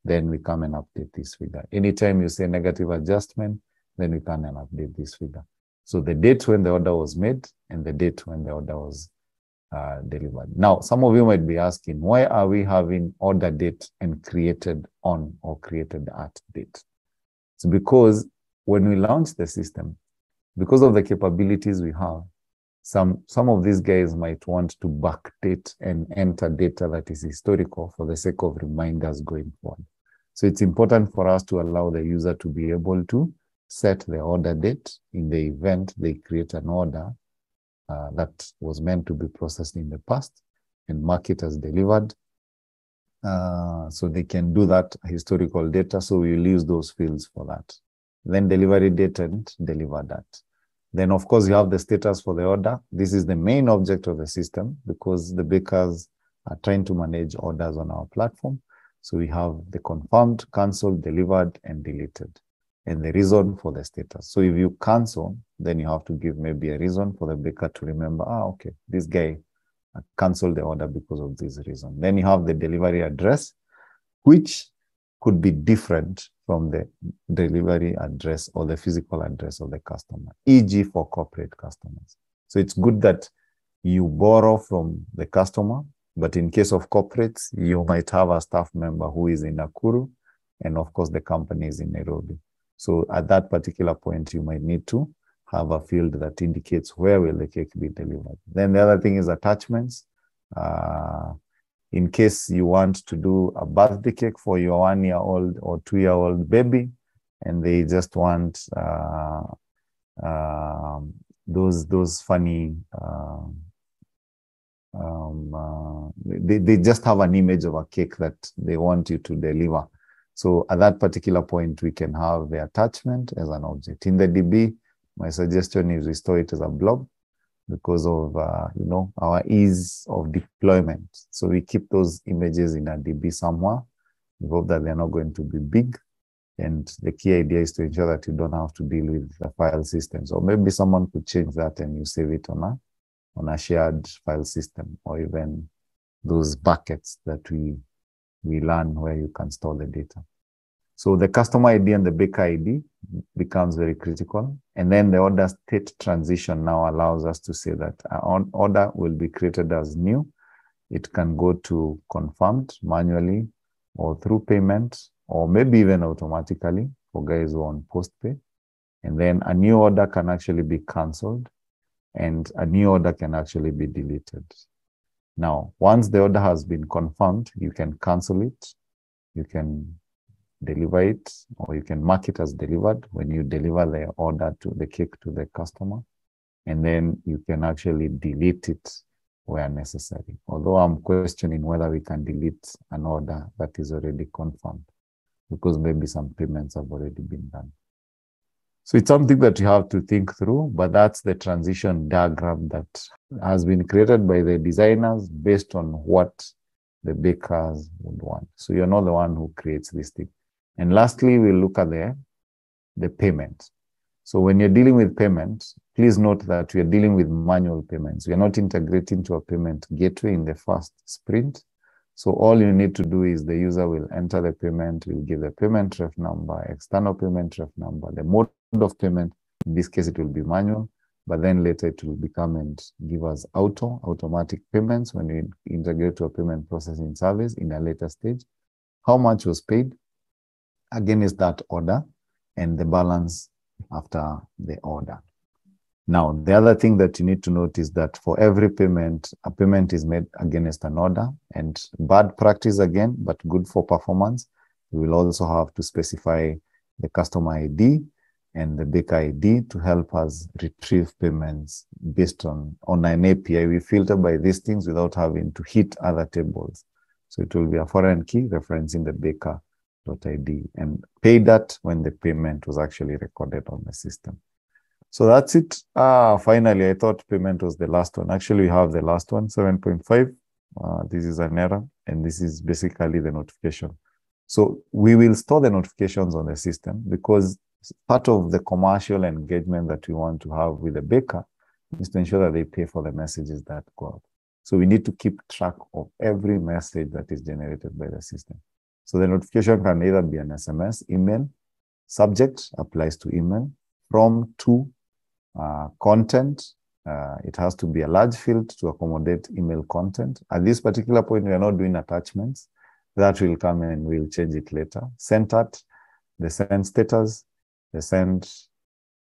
then we come and update this figure. Anytime you say negative adjustment, then we come and update this figure. So the date when the order was made and the date when the order was uh, delivered. Now, some of you might be asking, why are we having order date and created on or created at date? It's because when we launch the system, because of the capabilities we have, some, some of these guys might want to backdate and enter data that is historical for the sake of reminders going forward. So it's important for us to allow the user to be able to set the order date in the event they create an order uh, that was meant to be processed in the past and mark it as delivered. Uh, so they can do that historical data. So we'll use those fields for that. Then delivery date and deliver that. Then, of course, you have the status for the order. This is the main object of the system because the bakers are trying to manage orders on our platform. So we have the confirmed, cancelled, delivered, and deleted, and the reason for the status. So if you cancel, then you have to give maybe a reason for the baker to remember, ah, okay, this guy canceled the order because of this reason. Then you have the delivery address, which could be different from the delivery address or the physical address of the customer, e.g. for corporate customers. So it's good that you borrow from the customer, but in case of corporates, you might have a staff member who is in Nakuru, and of course the company is in Nairobi. So at that particular point, you might need to have a field that indicates where will the cake be delivered. Then the other thing is attachments. Uh, in case you want to do a birthday cake for your one year old or two year old baby, and they just want uh, uh, those those funny. Uh, um, uh, they, they just have an image of a cake that they want you to deliver. So at that particular point, we can have the attachment as an object. In the DB, my suggestion is we store it as a blob because of uh, you know our ease of deployment. So we keep those images in a DB somewhere. We hope that they're not going to be big. And the key idea is to ensure that you don't have to deal with the file systems. Or maybe someone could change that and you save it on a on a shared file system or even those buckets that we we learn where you can store the data. So the customer ID and the baker ID becomes very critical. And then the order state transition now allows us to say that an order will be created as new. It can go to confirmed manually or through payment or maybe even automatically for guys who are on postpay. And then a new order can actually be cancelled and a new order can actually be deleted. Now, once the order has been confirmed, you can cancel it. You can deliver it or you can mark it as delivered when you deliver the order to the cake to the customer and then you can actually delete it where necessary although i'm questioning whether we can delete an order that is already confirmed because maybe some payments have already been done so it's something that you have to think through but that's the transition diagram that has been created by the designers based on what the bakers would want so you're not the one who creates this thing and lastly, we'll look at the, the payment. So when you're dealing with payment, please note that we are dealing with manual payments. We are not integrating to a payment gateway in the first sprint. So all you need to do is the user will enter the payment, will give the payment ref number, external payment ref number, the mode of payment. In this case, it will be manual, but then later it will become and give us auto, automatic payments when we integrate to a payment processing service in a later stage. How much was paid? against that order and the balance after the order. Now, the other thing that you need to note is that for every payment, a payment is made against an order and bad practice again, but good for performance. We will also have to specify the customer ID and the baker ID to help us retrieve payments based on, on an API. We filter by these things without having to hit other tables. So it will be a foreign key referencing the baker.id and pay that when the payment was actually recorded on the system. So that's it. Ah, finally, I thought payment was the last one. Actually, we have the last one, 7.5. Uh, this is an error, and this is basically the notification. So we will store the notifications on the system because part of the commercial engagement that we want to have with the baker is to ensure that they pay for the messages that go out. So we need to keep track of every message that is generated by the system. So the notification can either be an SMS, email, subject applies to email, from to uh, content. Uh, it has to be a large field to accommodate email content. At this particular point, we are not doing attachments. That will come and we'll change it later. Sent at, the send status, the send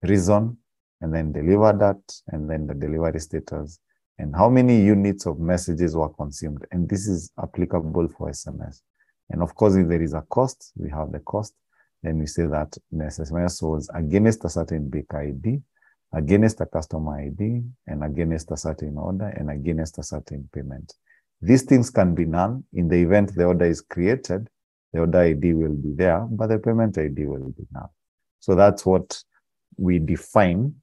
reason, and then deliver that, and then the delivery status, and how many units of messages were consumed. And this is applicable for SMS. And of course, if there is a cost, we have the cost. Then we say that SMS was against a certain baker ID, against a customer ID, and against a certain order, and against a certain payment. These things can be none. In the event the order is created, the order ID will be there, but the payment ID will be none. So that's what we define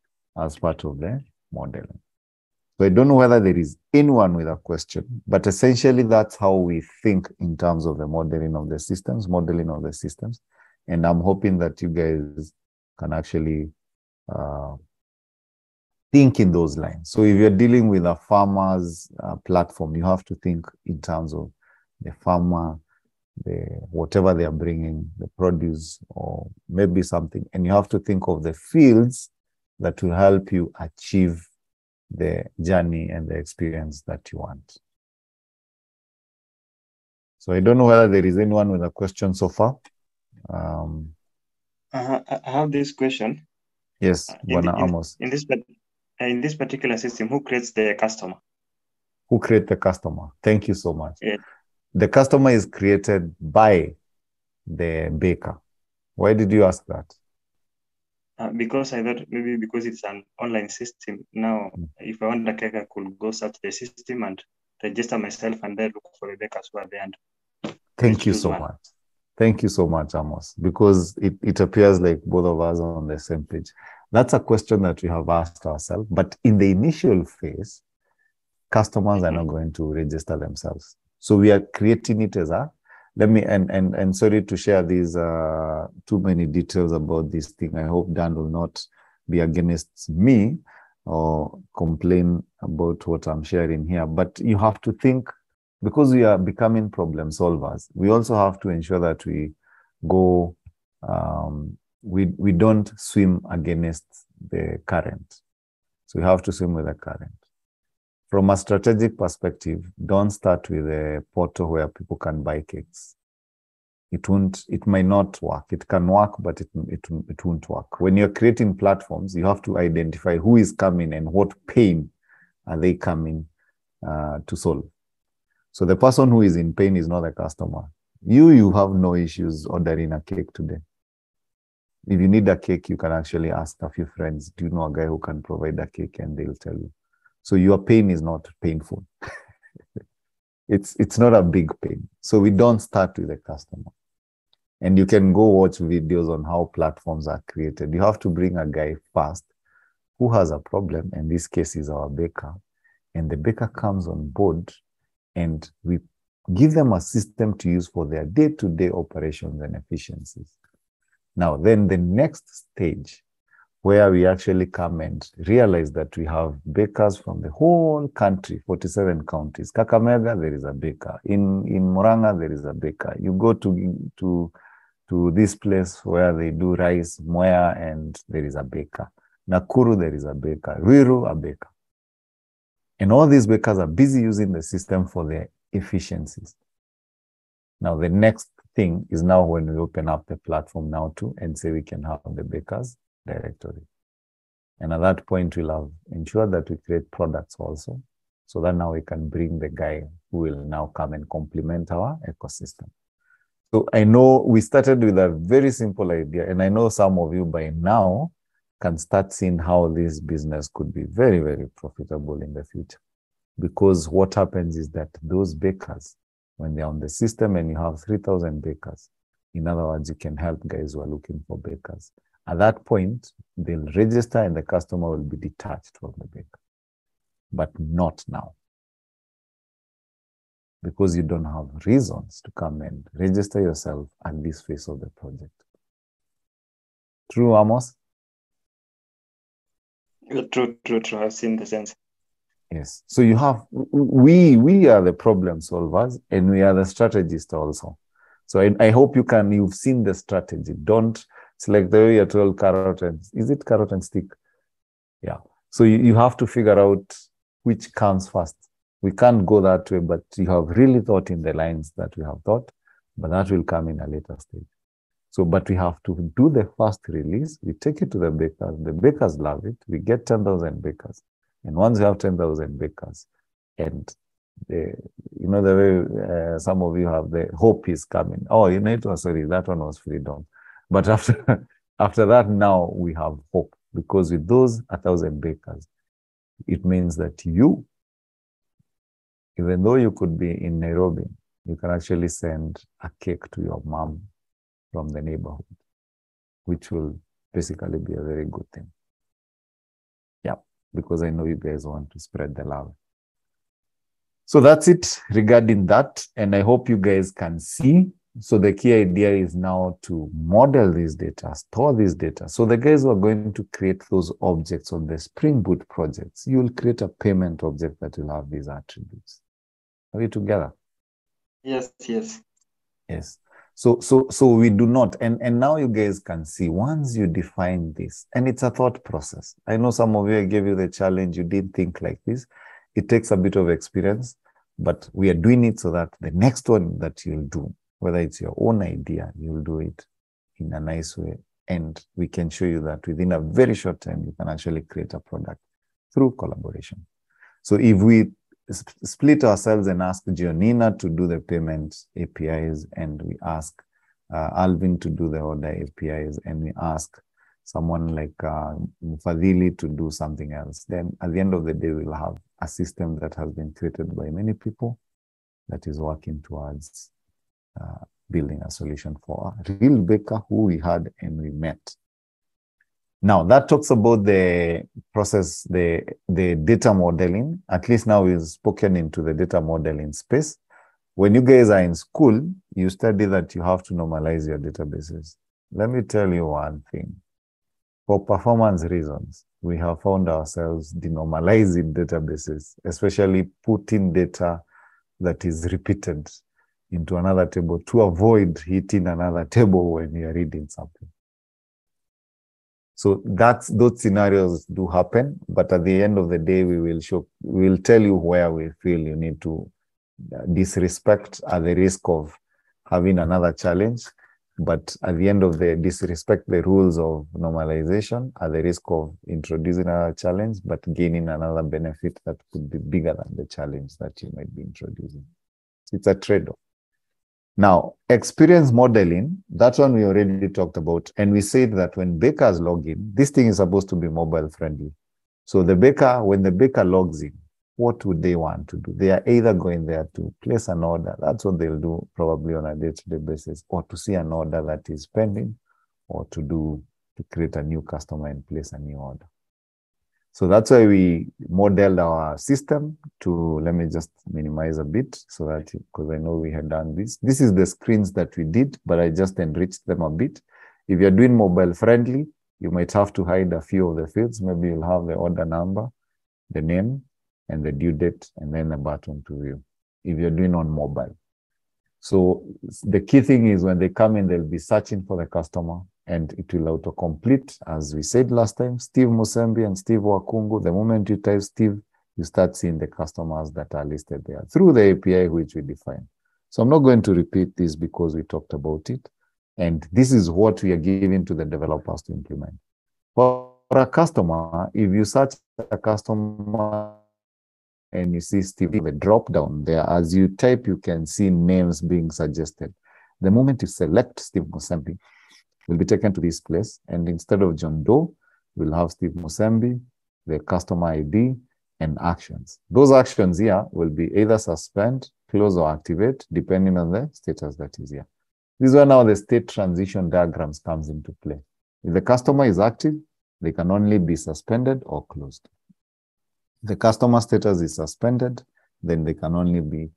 as part of the modeling. So I don't know whether there is anyone with a question, but essentially that's how we think in terms of the modeling of the systems, modeling of the systems. And I'm hoping that you guys can actually uh, think in those lines. So if you're dealing with a farmer's uh, platform, you have to think in terms of the farmer, the whatever they are bringing, the produce or maybe something, and you have to think of the fields that will help you achieve the journey and the experience that you want. So I don't know whether there is anyone with a question so far. Um, uh, I have this question. Yes, Uh, in, Bwana Amos. in this uh, in this particular system, who creates the customer? Who create the customer? Thank you so much. Yeah. The customer is created by the baker. Why did you ask that? Uh, because I thought maybe because it's an online system. Now, Mm. if I want a cake, I could go search the system and register myself and then look for the bakers who are there. And Thank you so one. much. Thank you so much, Amos, because it, it appears like both of us are on the same page. That's a question that we have asked ourselves. But in the initial phase, customers are not going to register themselves. So we are creating it as a let me and and and sorry to share these uh too many details about this thing. I hope Dan will not be against me or complain about what I'm sharing here. But you have to think because we are becoming problem solvers, we also have to ensure that we go, um, we, we don't swim against the current. So we have to swim with the current. From a strategic perspective, don't start with a portal where people can buy cakes. It won't, it might not work. It can work, but it, it, it won't work. When you're creating platforms, you have to identify who is coming and what pain are they coming uh, to solve. So the person who is in pain is not a customer. You, you have no issues ordering a cake today. If you need a cake, you can actually ask a few friends, do you know a guy who can provide a cake? And they'll tell you. So your pain is not painful. *laughs* it's, it's not a big pain. So we don't start with the customer. And you can go watch videos on how platforms are created. You have to bring a guy first who has a problem. In this case is our baker. And the baker comes on board and we give them a system to use for their day-to-day operations and efficiencies. Now, then the next stage where we actually come and realize that we have bakers from the whole country, 47 counties. Kakamega, there is a baker. In, in Muranga, there is a baker. You go to, to, to this place where they do rice, Mwea, and there is a baker. Nakuru, there is a baker. Ruiru, a baker. And all these bakers are busy using the system for their efficiencies. Now, the next thing is now when we open up the platform now too and say we can have the bakers directory. And at that point, we'll have ensured that we create products also, so that now we can bring the guy who will now come and complement our ecosystem. So I know we started with a very simple idea, and I know some of you by now can start seeing how this business could be very, very profitable in the future. Because what happens is that those bakers, when they're on the system and you have 3,000 bakers, in other words, you can help guys who are looking for bakers. At that point, they'll register and the customer will be detached from the bank, but not now. Because you don't have reasons to come and register yourself at this phase of the project. True, Amos? True, true, true. I've seen the sense. Yes. So you have we we are the problem solvers and we are the strategists also. So I, I hope you can you've seen the strategy. Don't it's like the way you're told carrot and is it carrot and stick? Yeah. So you, you have to figure out which comes first. We can't go that way, but you have really thought in the lines that we have thought, but that will come in a later stage. So, but we have to do the first release. We take it to the bakers. The bakers love it. We get 10,000 bakers. And once you have 10,000 bakers, and the, you know, the way uh, some of you have the hope is coming. Oh, you know, it was sorry, that one was freedom. But after, *laughs* after that, now we have hope because with those a 1,000 bakers, it means that you, even though you could be in Nairobi, you can actually send a cake to your mom from the neighborhood, which will basically be a very good thing. Yeah, because I know you guys want to spread the love. So that's it regarding that. And I hope you guys can see. So the key idea is now to model this data, store this data. So the guys who are going to create those objects on the Spring Boot projects, you will create a payment object that will have these attributes. Are we together? Yes, yes. Yes. So so so we do not. And and now you guys can see once you define this, and it's a thought process. I know some of you I gave you the challenge, you didn't think like this. It takes a bit of experience, but we are doing it so that the next one that you'll do, whether it's your own idea, you'll do it in a nice way. And we can show you that within a very short time, you can actually create a product through collaboration. So if we split ourselves and ask Gionina to do the payment APIs, and we ask uh, Alvin to do the order APIs, and we ask someone like uh, to do something else. Then at the end of the day, we'll have a system that has been created by many people that is working towards uh, building a solution for real baker who we had and we met. Now that talks about the process, the, the data modeling. At least now we've spoken into the data modeling space. When you guys are in school, you study that you have to normalize your databases. Let me tell you one thing. For performance reasons, we have found ourselves denormalizing databases, especially putting data that is repeated into another table to avoid hitting another table when you're reading something. So that's those scenarios do happen, but at the end of the day, we will show, we will tell you where we feel you need to uh, disrespect at the risk of having another challenge. But at the end of the disrespect the rules of normalization at the risk of introducing another challenge, but gaining another benefit that could be bigger than the challenge that you might be introducing. It's a trade-off. Now, experience modeling, that one we already talked about. And we said that when bakers log in, this thing is supposed to be mobile friendly. So the baker, when the baker logs in, what would they want to do? They are either going there to place an order. That's what they'll do probably on a day-to-day basis, or to see an order that is pending, or to do to create a new customer and place a new order. So that's why we modeled our system to, let me just minimize a bit so that, because I know we had done this. This is the screens that we did, but I just enriched them a bit. If you're doing mobile friendly, you might have to hide a few of the fields. Maybe you'll have the order number, the name, and the due date, and then a button to view if you're doing on mobile. So the key thing is when they come in, they'll be searching for the customer and it will autocomplete. As we said last time, Steve Musembi and Steve Wakungu, the moment you type Steve, you start seeing the customers that are listed there through the API which we define. So I'm not going to repeat this because we talked about it. And this is what we are giving to the developers to implement. For a customer, if you search a customer and you see Steve, the drop down there, as you type, you can see names being suggested. The moment you select Steve Musembi, will be taken to this place. And instead of John Doe, we'll have Steve Musembi, the customer ID, and actions. Those actions here will be either suspend, close, or activate, depending on the status that is here. This is where now the state transition diagrams comes into play. If the customer is active, they can only be suspended or closed. If the customer status is suspended, then they can only be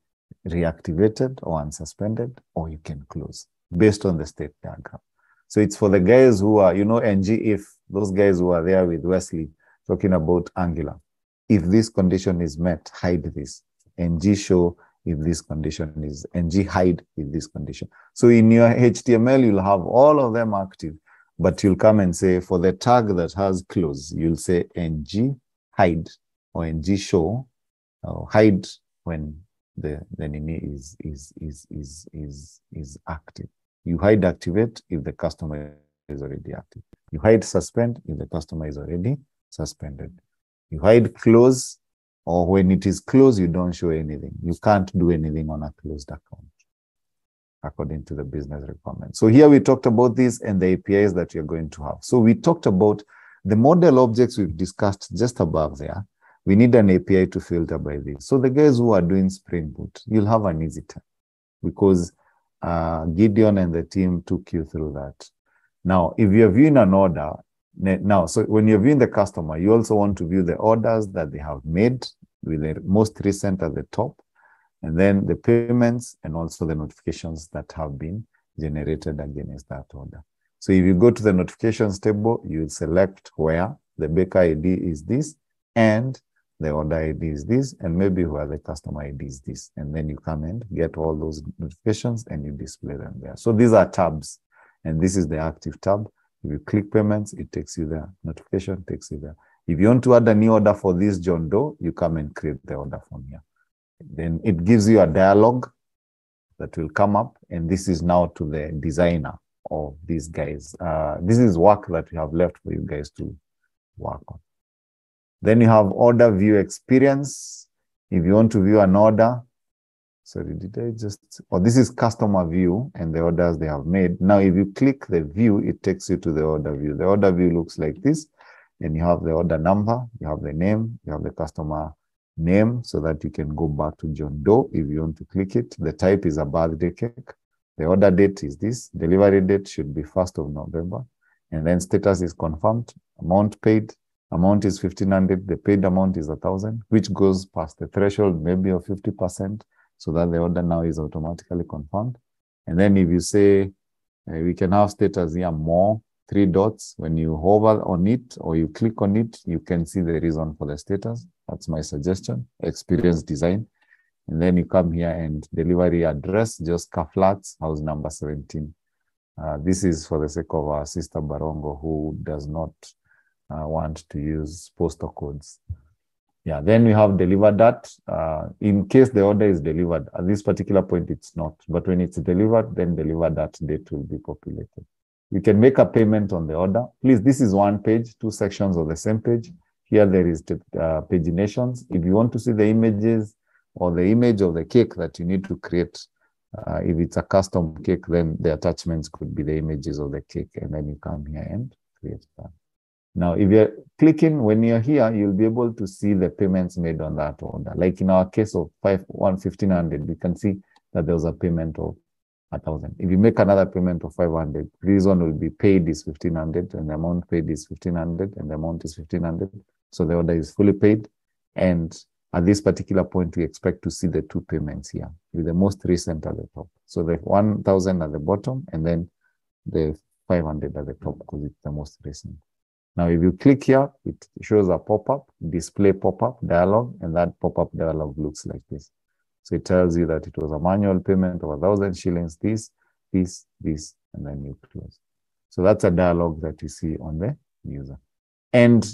reactivated or unsuspended, or you can close based on the state diagram. So it's for the guys who are, you know, ng if those guys who are there with Wesley talking about Angular. If this condition is met, hide this. ng show if this condition is, ng hide if this condition. So in your HTML, you'll have all of them active, but you'll come and say for the tag that has close, you'll say ng hide or ng show or hide when the, the enemy is, is, is, is, is, is active. You hide activate if the customer is already active. You hide suspend if the customer is already suspended. You hide close, or when it is closed, you don't show anything. You can't do anything on a closed account according to the business requirement. So here we talked about this and the APIs that you're going to have. So we talked about the model objects we've discussed just above there. We need an API to filter by this. So the guys who are doing Spring Boot, you'll have an easy time because uh, Gideon and the team took you through that. Now, if you're viewing an order, now, so when you're viewing the customer, you also want to view the orders that they have made with the most recent at the top, and then the payments and also the notifications that have been generated against that order. So if you go to the notifications table, you select where the baker ID is this and the order ID is this, and maybe where the customer ID is this. And then you come and get all those notifications and you display them there. So these are tabs, and this is the active tab. If you click payments, it takes you there. Notification takes you there. If you want to add a new order for this John Doe, you come and create the order from here. Then it gives you a dialogue that will come up, and this is now to the designer of these guys. Uh, this is work that we have left for you guys to work on. Then you have order view experience. If you want to view an order, sorry, did I just, oh, this is customer view and the orders they have made. Now, if you click the view, it takes you to the order view. The order view looks like this, and you have the order number, you have the name, you have the customer name so that you can go back to John Doe if you want to click it. The type is a birthday cake. The order date is this. Delivery date should be 1st of November. And then status is confirmed, amount paid, amount is 1500 the paid amount is a thousand which goes past the threshold maybe of 50 percent so that the order now is automatically confirmed. And then if you say uh, we can have status here more three dots when you hover on it or you click on it you can see the reason for the status. That's my suggestion experience design. And then you come here and delivery address just flats house number 17 uh, this is for the sake of our sister barongo who does not uh, want to use postal codes. Yeah, then we have delivered that. Uh, in case the order is delivered, at this particular point, it's not. But when it's delivered, then deliver that date will be populated. You can make a payment on the order. Please, this is one page, two sections of the same page. Here there is uh, paginations. If you want to see the images or the image of the cake that you need to create, uh, if it's a custom cake, then the attachments could be the images of the cake, and then you come here and create that. Now, if you're clicking, when you're here, you'll be able to see the payments made on that order. Like in our case of five, one, 1500, we can see that there was a payment of a thousand. If you make another payment of 500, this one will be paid is 1500 and the amount paid is 1500 and the amount is 1500. So the order is fully paid. And at this particular point, we expect to see the two payments here with the most recent at the top. So the 1000 at the bottom and then the 500 at the top because it's the most recent. Now, if you click here, it shows a pop-up, display pop-up dialog, and that pop-up dialog looks like this. So it tells you that it was a manual payment of a thousand shillings, this, this, this, and then you close. So that's a dialog that you see on the user. And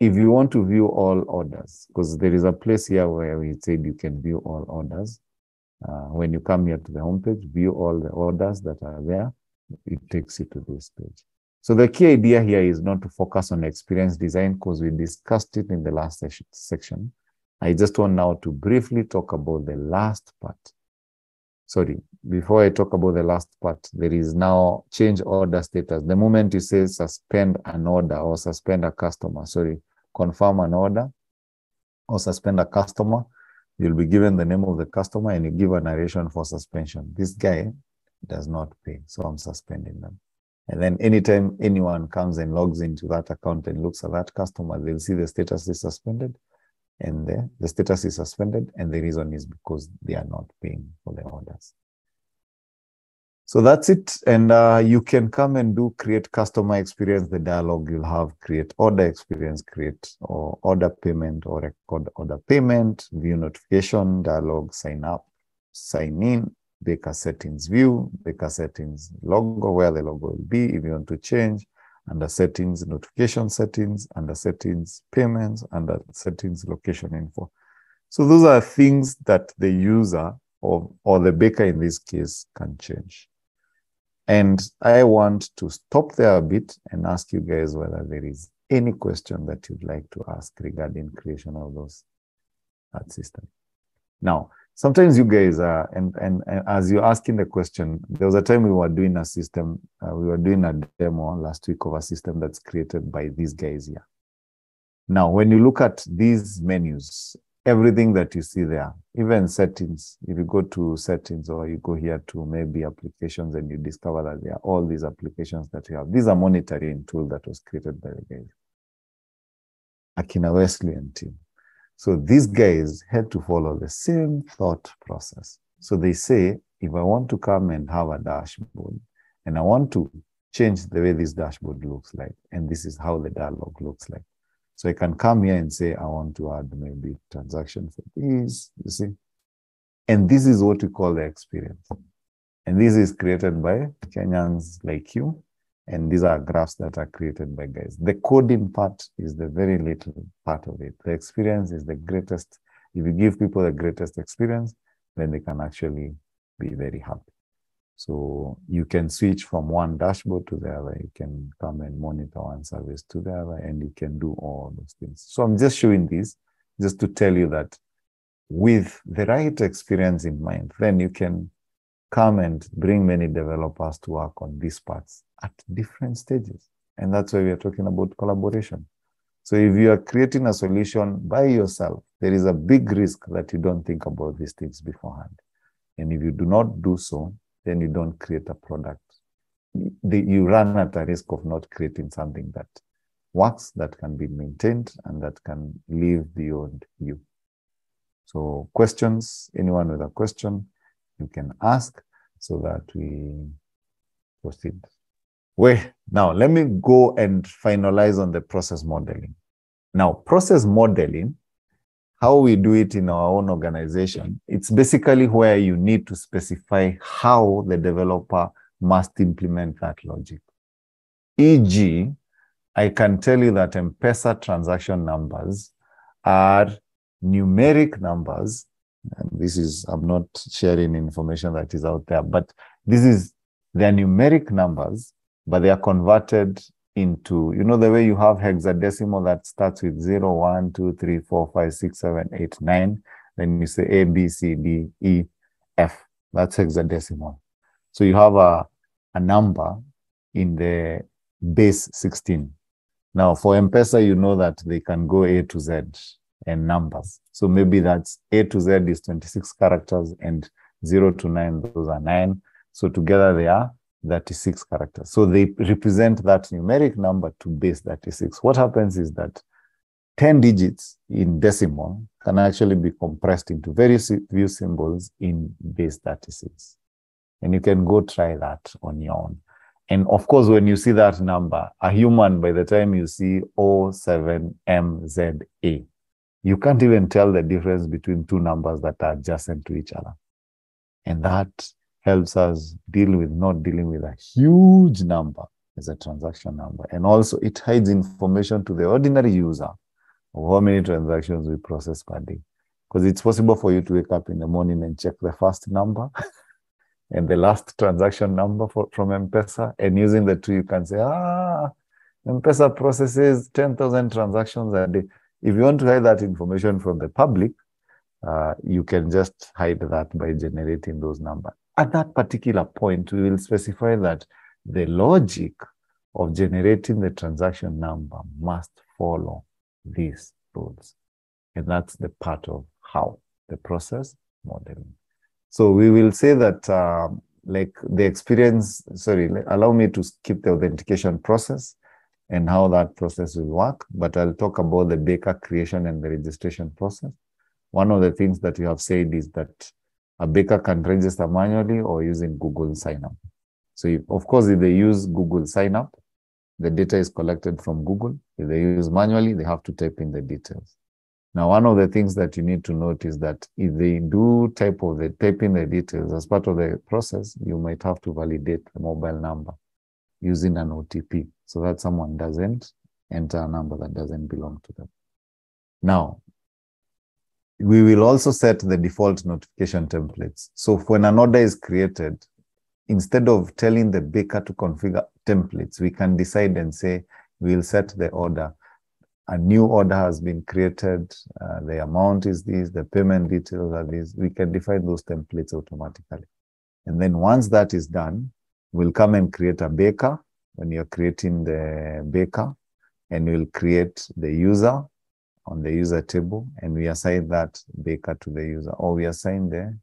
if you want to view all orders, because there is a place here where we said you can view all orders. Uh, when you come here to the homepage, view all the orders that are there, it takes you to this page. So the key idea here is not to focus on experience design because we discussed it in the last section. I just want now to briefly talk about the last part. sorry, before I talk about the last part, there is now change order status. The moment you say suspend an order or suspend a customer, sorry, confirm an order or suspend a customer, you'll be given the name of the customer and you give a narration for suspension. This guy does not pay, so I'm suspending them. And then anytime anyone comes and logs into that account and looks at that customer, they'll see the status is suspended and the, the status is suspended. And the reason is because they are not paying for the orders. So that's it. And uh, you can come and do create customer experience, the dialogue you'll have, create order experience, create or order payment or record order payment, view notification, dialogue, sign up, sign in, Baker settings view, Baker settings logo, where the logo will be if you want to change, under settings, notification settings, under settings, payments, under settings, location info. So those are things that the user of, or the baker in this case can change. And I want to stop there a bit and ask you guys whether there is any question that you'd like to ask regarding creation of those that system. Now, sometimes you guys are, and, and, and as you're asking the question, there was a time we were doing a system, uh, we were doing a demo last week of a system that's created by these guys here. Now, when you look at these menus, everything that you see there, even settings, if you go to settings or you go here to maybe applications and you discover that there are all these applications that you have. These are monitoring tool that was created by the guys. Akina Wesley and team. So these guys had to follow the same thought process. So they say, if I want to come and have a dashboard and I want to change the way this dashboard looks like, and this is how the dialogue looks like. So I can come here and say, I want to add maybe transaction for this, you see. And this is what we call the experience. And this is created by Kenyans like you. And these are graphs that are created by guys. The coding part is the very little part of it. The experience is the greatest. If you give people the greatest experience, then they can actually be very happy. So you can switch from one dashboard to the other. You can come and monitor one service to the other, and you can do all those things. So I'm just showing this just to tell you that with the right experience in mind, then you can come and bring many developers to work on these parts at different stages. And that's why we are talking about collaboration. So if you are creating a solution by yourself, there is a big risk that you don't think about these things beforehand. And if you do not do so, then you don't create a product. you run at a risk of not creating something that works, that can be maintained, and that can live beyond you. So, questions, anyone with a question, you can ask so that we proceed. Well, now let me go and finalize on the process modeling. Now, process modeling how we do it in our own organization, it's basically where you need to specify how the developer must implement that logic. E.g., I can tell you that M-Pesa transaction numbers are numeric numbers. And this is, I'm not sharing information that is out there, but this is, they're numeric numbers, but they are converted into, you know, the way you have hexadecimal that starts with 0, 1, 2, 3, 4, 5, 6, 7, 8, 9. Then you say A, B, C, D, E, F. That's hexadecimal. So you have a, a number in the base 16. Now, for M-Pesa, you know that they can go A to Z and numbers. So maybe that's A to Z is 26 characters and 0 to 9, those are 9. So together they are 36 characters. So they represent that numeric number to base 36. What happens is that 10 digits in decimal can actually be compressed into very few symbols in base 36. And you can go try that on your own. And of course, when you see that number, a human, by the time you see O7MZA, you can't even tell the difference between two numbers that are adjacent to each other. And that helps us deal with not dealing with a huge number as a transaction number. And also it hides information to the ordinary user of how many transactions we process per day. Because it's possible for you to wake up in the morning and check the first number *laughs* and the last transaction number for, from M-Pesa. And using the two, you can say, ah, M-Pesa processes 10,000 transactions a day. If you want to hide that information from the public, uh, you can just hide that by generating those numbers. at that particular point, we will specify that the logic of generating the transaction number must follow these rules. And that's the part of how the process modeling. So we will say that uh, like the experience, sorry, allow me to skip the authentication process and how that process will work, but I'll talk about the Baker creation and the registration process. One of the things that you have said is that a baker can register manually or using Google sign up. So if, of course, if they use Google sign up, the data is collected from Google. If they use manually, they have to type in the details. Now, one of the things that you need to note is that if they do type of the type in the details as part of the process, you might have to validate the mobile number using an OTP so that someone doesn't enter a number that doesn't belong to them. Now, we will also set the default notification templates. So when an order is created, instead of telling the baker to configure templates, we can decide and say, we'll set the order. A new order has been created. Uh, the amount is this, the payment details are these. We can define those templates automatically. And then once that is done, we'll come and create a baker when you're creating the baker and we'll create the user on the user table and we assign that baker to the user or we assign the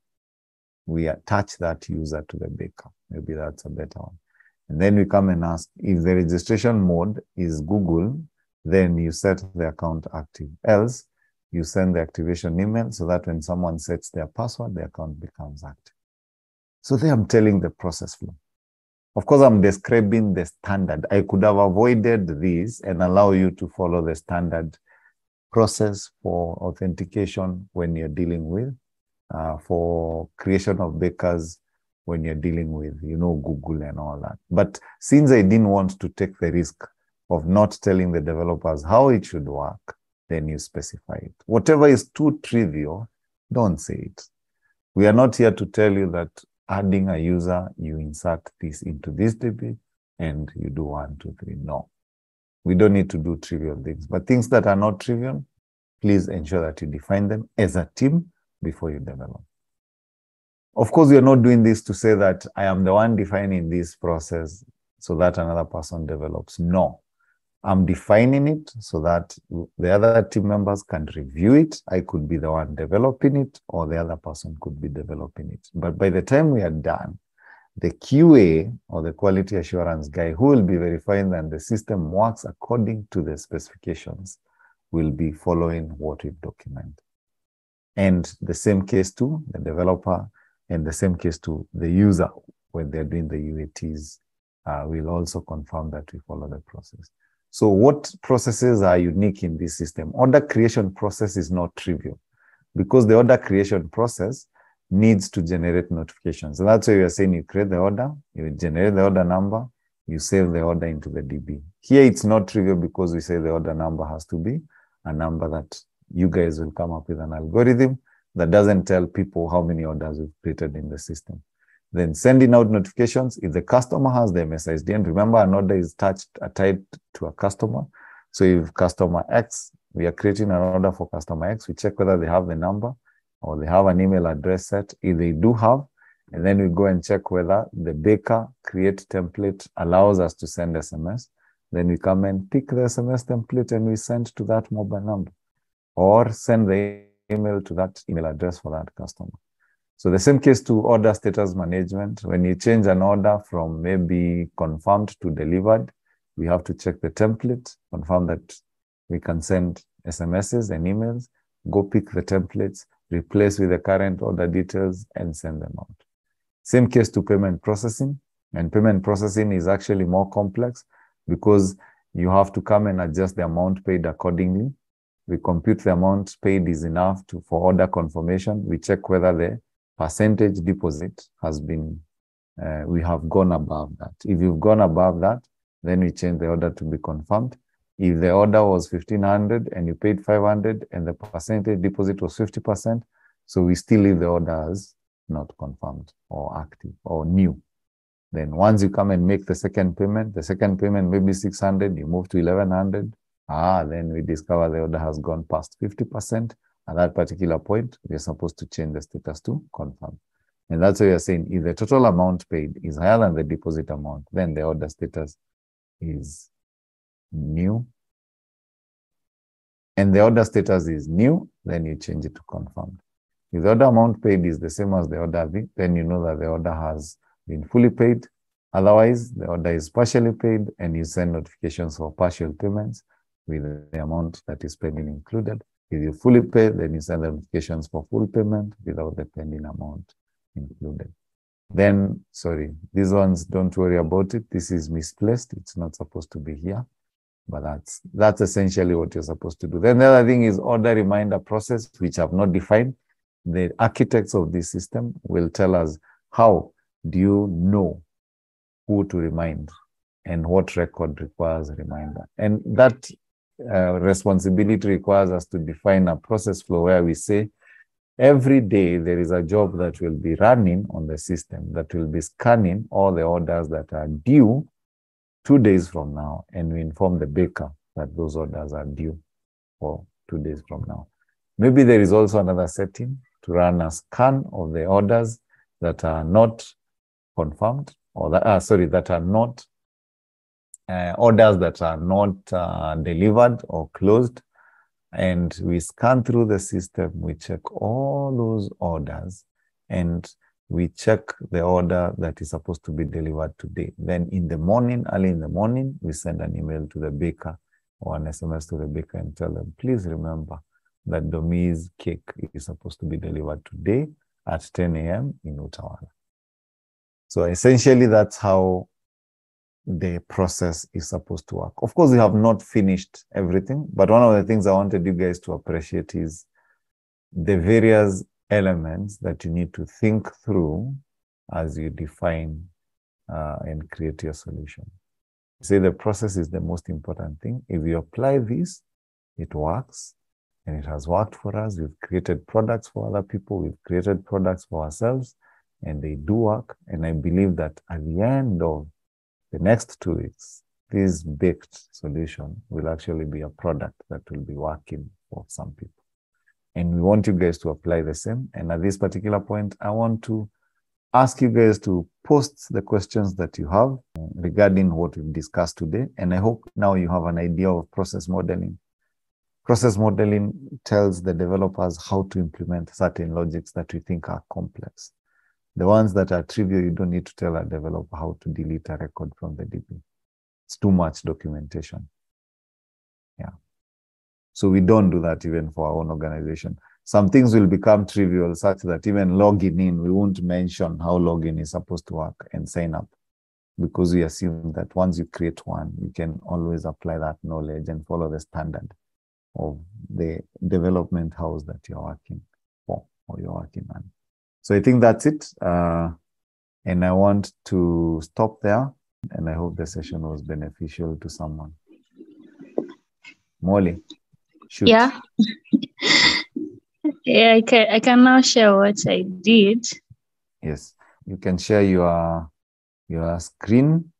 we attach that user to the baker. Maybe that's a better one. And then we come and ask if the registration mode is google then you set the account active. Else you send the activation email so that when someone sets their password the account becomes active. So there i'm telling the process flow of course, I'm describing the standard. I could have avoided this and allow you to follow the standard process for authentication when you're dealing with, uh, for creation of bakers when you're dealing with, you know, Google and all that. But since I didn't want to take the risk of not telling the developers how it should work, then you specify it. Whatever is too trivial, don't say it. We are not here to tell you that adding a user, you insert this into this DB and you do one, two, three. No, we don't need to do trivial things, but things that are not trivial, please ensure that you define them as a team before you develop. Of course, you're not doing this to say that I am the one defining this process so that another person develops. No, I'm defining it so that the other team members can review it. I could be the one developing it, or the other person could be developing it. But by the time we are done, the QA or the quality assurance guy who will be verifying that the system works according to the specifications will be following what we document. And the same case to the developer and the same case to the user when they're doing the UATs uh, will also confirm that we follow the process. So what processes are unique in this system? Order creation process is not trivial because the order creation process needs to generate notifications. So that's why we are saying you create the order, you generate the order number, you save the order into the DB. Here it's not trivial because we say the order number has to be a number that you guys will come up with an algorithm that doesn't tell people how many orders we've created in the system. Then sending out notifications. If the customer has the MSISDN, and remember an order is touched, tied to a customer. So if customer X, we are creating an order for customer X, we check whether they have the number or they have an email address set. If they do have, and then we go and check whether the baker create template allows us to send SMS. Then we come and pick the SMS template and we send to that mobile number or send the email to that email address for that customer. So the same case to order status management. When you change an order from maybe confirmed to delivered, we have to check the template, confirm that we can send SMSs and emails, go pick the templates, replace with the current order details, and send them out. Same case to payment processing. And payment processing is actually more complex because you have to come and adjust the amount paid accordingly. We compute the amount paid is enough to, for order confirmation. We check whether the percentage deposit has been, uh, we have gone above that. If you've gone above that, then we change the order to be confirmed. If the order was 1500 and you paid 500 and the percentage deposit was 50%, so we still leave the order as not confirmed or active or new. Then once you come and make the second payment, the second payment maybe 600, you move to 1100. Ah, then we discover the order has gone past 50%. At that particular point, we are supposed to change the status to confirm. And that's why you're saying. If the total amount paid is higher than the deposit amount, then the order status is new. And the order status is new, then you change it to confirmed. If the order amount paid is the same as the order then you know that the order has been fully paid. Otherwise, the order is partially paid and you send notifications for partial payments with the amount that is pending included. If you fully pay, then you send the notifications for full payment without the pending amount included. Then, sorry, these ones, don't worry about it. This is misplaced. It's not supposed to be here, but that's that's essentially what you're supposed to do. Then the other thing is order reminder process, which I've not defined. The architects of this system will tell us how do you know who to remind and what record requires reminder. And that uh, responsibility requires us to define a process flow where we say every day there is a job that will be running on the system that will be scanning all the orders that are due two days from now and we inform the baker that those orders are due for two days from now. Maybe there is also another setting to run a scan of the orders that are not confirmed or that uh, sorry that are not uh, orders that are not uh, delivered or closed. And we scan through the system we check all those orders and we check the order that is supposed to be delivered today. Then in the morning early in the morning we send an email to the baker or an sms to the baker and tell them please remember that domi's cake is supposed to be delivered today at 10 a.m in utawala. So essentially that's how the process is supposed to work. Of course, we have not finished everything, but one of the things I wanted you guys to appreciate is the various elements that you need to think through as you define uh, and create your solution. Say the process is the most important thing. If you apply this, it works and it has worked for us. We've created products for other people, we've created products for ourselves, and they do work. And I believe that at the end of the next two weeks, this baked solution will actually be a product that will be working for some people. And we want you guys to apply the same. And at this particular point, I want to ask you guys to post the questions that you have regarding what we've discussed today. And I hope now you have an idea of process modeling. Process modeling tells the developers how to implement certain logics that we think are complex. The ones that are trivial, you don't need to tell a developer how to delete a record from the DB. It's too much documentation. Yeah. So we don't do that even for our own organization. Some things will become trivial such that even logging in, we won't mention how login is supposed to work and sign up because we assume that once you create one, you can always apply that knowledge and follow the standard of the development house that you're working for or you're working on. So I think that's it. Uh, and I want to stop there. And I hope the session was beneficial to someone. Molly, shoot. Yeah. *laughs* yeah, I can I can now share what I did. Yes. You can share your your screen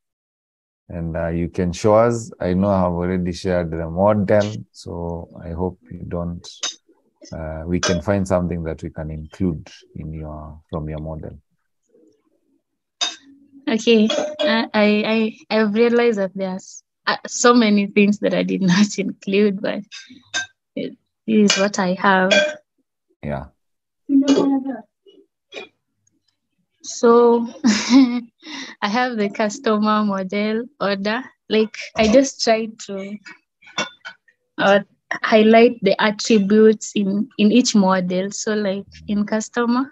and uh, you can show us. I know I have already shared the model, so I hope you don't uh, we can find something that we can include in your from your model Okay, I I I've realized that there's uh, so many things that I did *laughs* not include, but it is what I have. yeah So *laughs* I have the customer model order. Like I just tried to uh, highlight the attributes in in each model. So like in customer,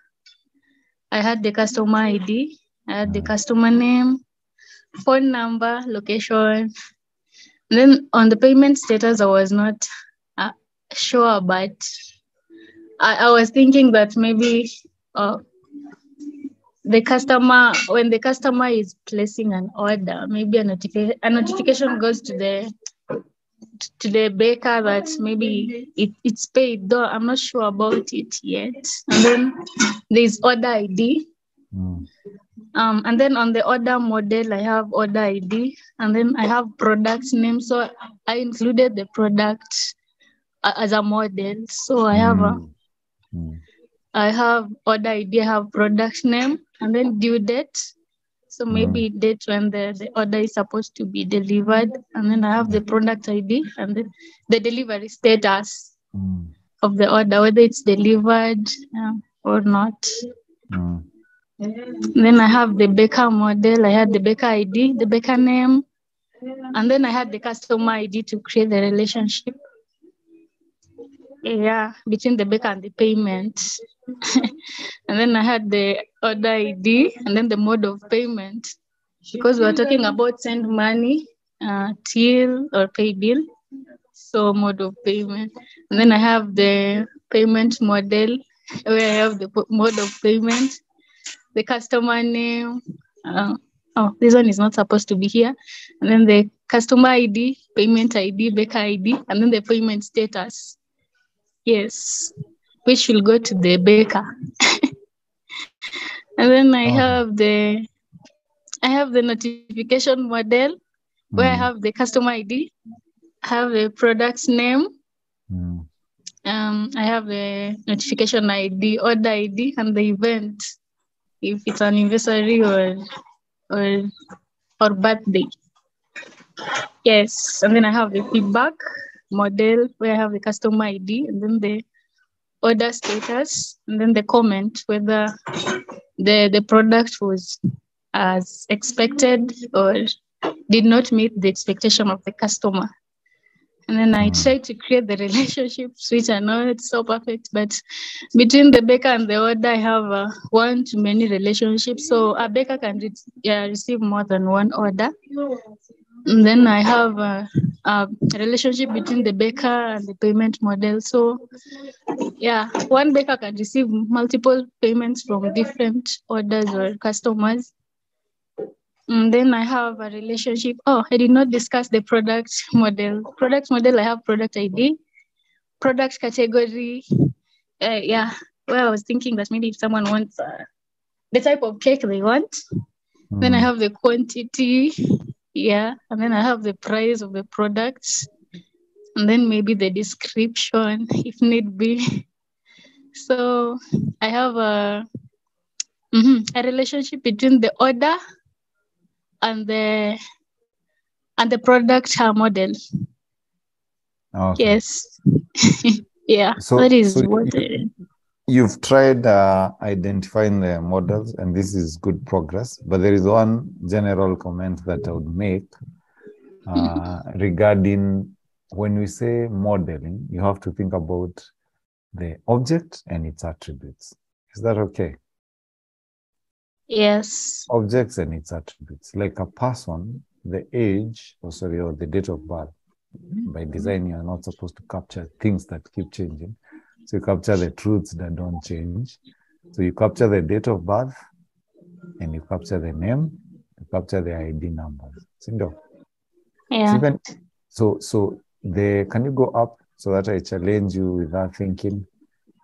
I had the customer ID, I had the customer name, phone number, location. And then on the payment status, I was not uh, sure, but I, I was thinking that maybe uh, the customer, when the customer is placing an order, maybe a, notifi- a notification goes to the to the baker that maybe it, it's paid, though I'm not sure about it yet. And then there's order ID. Mm. Um, and then on the order model, I have order ID, and then I have product name. So I included the product uh, as a model. So I have a, Mm. Mm. I have order ID, I have product name, and then due date. So maybe date when the, the order is supposed to be delivered, and then I have the product ID and then the delivery status Mm. of the order, whether it's delivered or not. Mm. Then I have the baker model, I had the baker ID, the baker name, and then I had the customer ID to create the relationship. Yeah, between the bank and the payment. *laughs* and then I had the order ID and then the mode of payment. Because we're talking about send money, uh, till or pay bill. So mode of payment. And then I have the payment model where I have the mode of payment the customer name. Uh, oh, this one is not supposed to be here. And then the customer ID, payment ID, baker ID, and then the payment status. Yes, which will go to the baker. *laughs* and then I Oh. have the I have the notification model where I Mm. have the customer ID, I have the product name, Mm. um, I have the notification ID, order ID, and the event, if it's anniversary or or or birthday. Yes, and then I have the feedback model where I have the customer ID and then the order status and then the comment whether the the product was as expected or did not meet the expectation of the customer. And then I Mm. try to create the *laughs* relationships, which are not so perfect, but between the baker and the order, I have uh, one to many relationships. So a baker can re- yeah, receive more than one order. And then I have uh, a relationship between the baker and the payment model. So, yeah, one baker can receive multiple payments from different orders or customers. And then I have a relationship. Oh, I did not discuss the product model. Product model, I have product ID, product category. Uh, yeah, well, I was thinking that maybe if someone wants uh, the type of cake they want, then I Mm. have the quantity, yeah, and then I have the price of the products, and then maybe the description if need be. *laughs* So I have a mhm, a relationship between the order and the and the product model. Okay. Yes, *laughs* yeah, So- that is so what. you- You've tried uh, identifying the models, and this is good progress. But there is one general comment that I would make uh, *laughs* regarding when we say modeling, you have to think about the object and its attributes. Is that okay? yes. Objects and its attributes. Like a person, the age, or sorry, or the date of birth. By design, you are not supposed to capture things that keep changing. So you capture the truths that don't change. So you capture the date of birth and you capture the name, you capture the ID numbers. Sindio? Yeah. Even so, so the can you go up so that I challenge you with that thinking?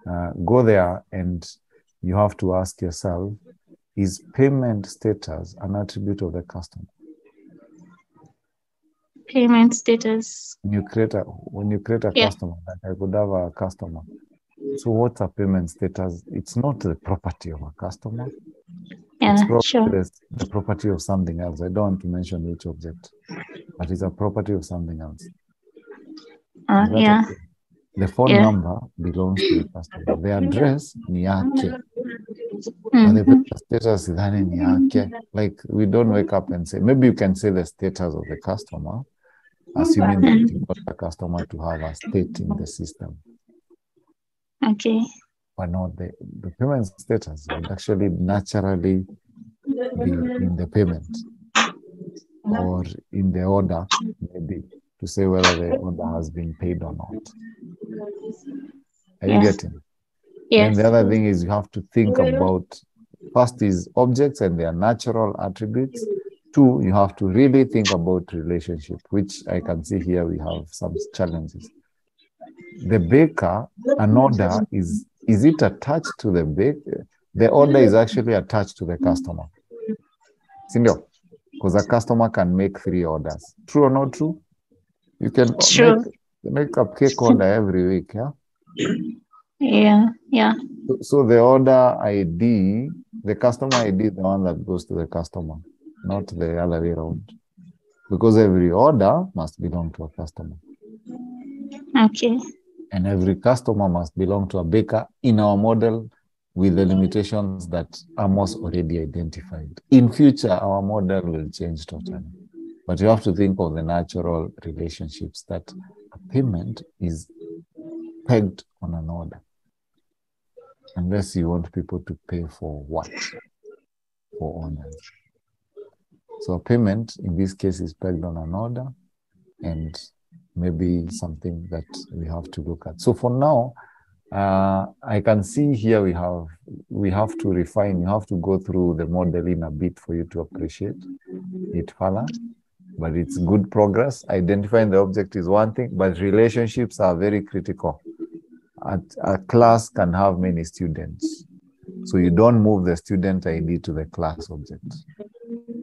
Uh, go there and you have to ask yourself: Is payment status an attribute of the customer? Payment status. When you create a when you create a Yeah. customer, like I could have a customer. So what's a payment status? It's not the property of a customer. Yeah, it's sure. the, the property of something else. I don't want to mention which object, but it's a property of something else. Uh, yeah. okay? The phone Yeah. number belongs to the customer. The address ni yake. But the status sidhani ni yake. Mm-hmm. Like we don't wake up and say, maybe you can say the status of the customer, assuming that mm-hmm. you want the customer to have a state in the system. Okay. But not the, the payment status would actually naturally be in the payment or in the order, maybe to say whether the order has been paid or not. Are you getting? Yes. And the other thing is you have to think about first is objects and their natural attributes. Two, you have to really think about relationship, which I can see here we have some challenges. The baker, an order is is it attached to the baker? The order is actually attached to the customer. Sindio? Because a customer can make three orders. True or not true? You can make, make a cake order every week, yeah? Yeah, yeah. So, so the order ID, the customer ID is the one that goes to the customer, not the other way around. Because every order must belong to a customer. Okay. And every customer must belong to a baker in our model with the limitations that Amos already identified. In future, our model will change totally. But you have to think of the natural relationships that a payment is pegged on an order. Unless you want people to pay for what? For honors. So a payment in this case is pegged on an order and maybe something that we have to look at. So for now, uh, I can see here we have we have to refine. You have to go through the modeling a bit for you to appreciate it further. But it's good progress. Identifying the object is one thing, but relationships are very critical. At, a class can have many students, so you don't move the student ID to the class object.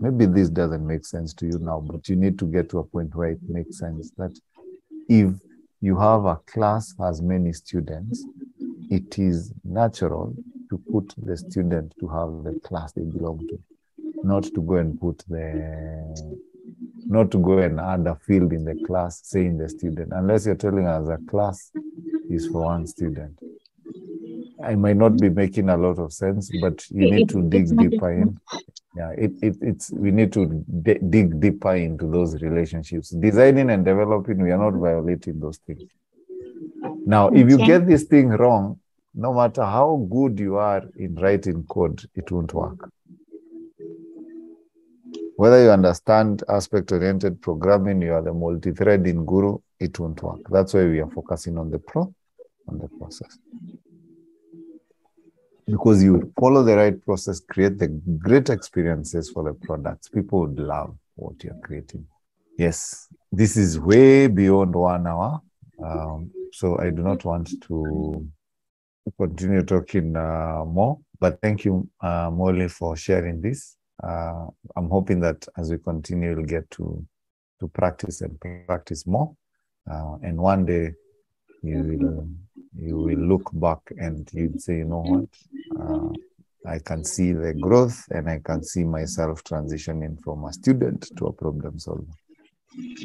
Maybe this doesn't make sense to you now, but you need to get to a point where it makes sense that if you have a class has many students, it is natural to put the student to have the class they belong to, not to go and put the, not to go and add a field in the class saying the student, unless you're telling us a class is for one student. I might not be making a lot of sense, but you need to *laughs* dig deeper in. Yeah, it, it, it's we need to d- dig deeper into those relationships. Designing and developing, we are not violating those things. Now, if you get this thing wrong, no matter how good you are in writing code, it won't work. Whether you understand aspect oriented programming, you are the multi threading guru, it won't work. That's why we are focusing on the pro, on the process. Because you follow the right process, create the great experiences for the products. People would love what you're creating. Yes, this is way beyond one hour. Um, so I do not want to continue talking uh, more, but thank you, uh, Molly, for sharing this. Uh, I'm hoping that as we continue, we'll get to to practice and practice more, uh, and one day you will you will look back and you'd say, you know what, uh, I can see the growth, and I can see myself transitioning from a student to a problem solver.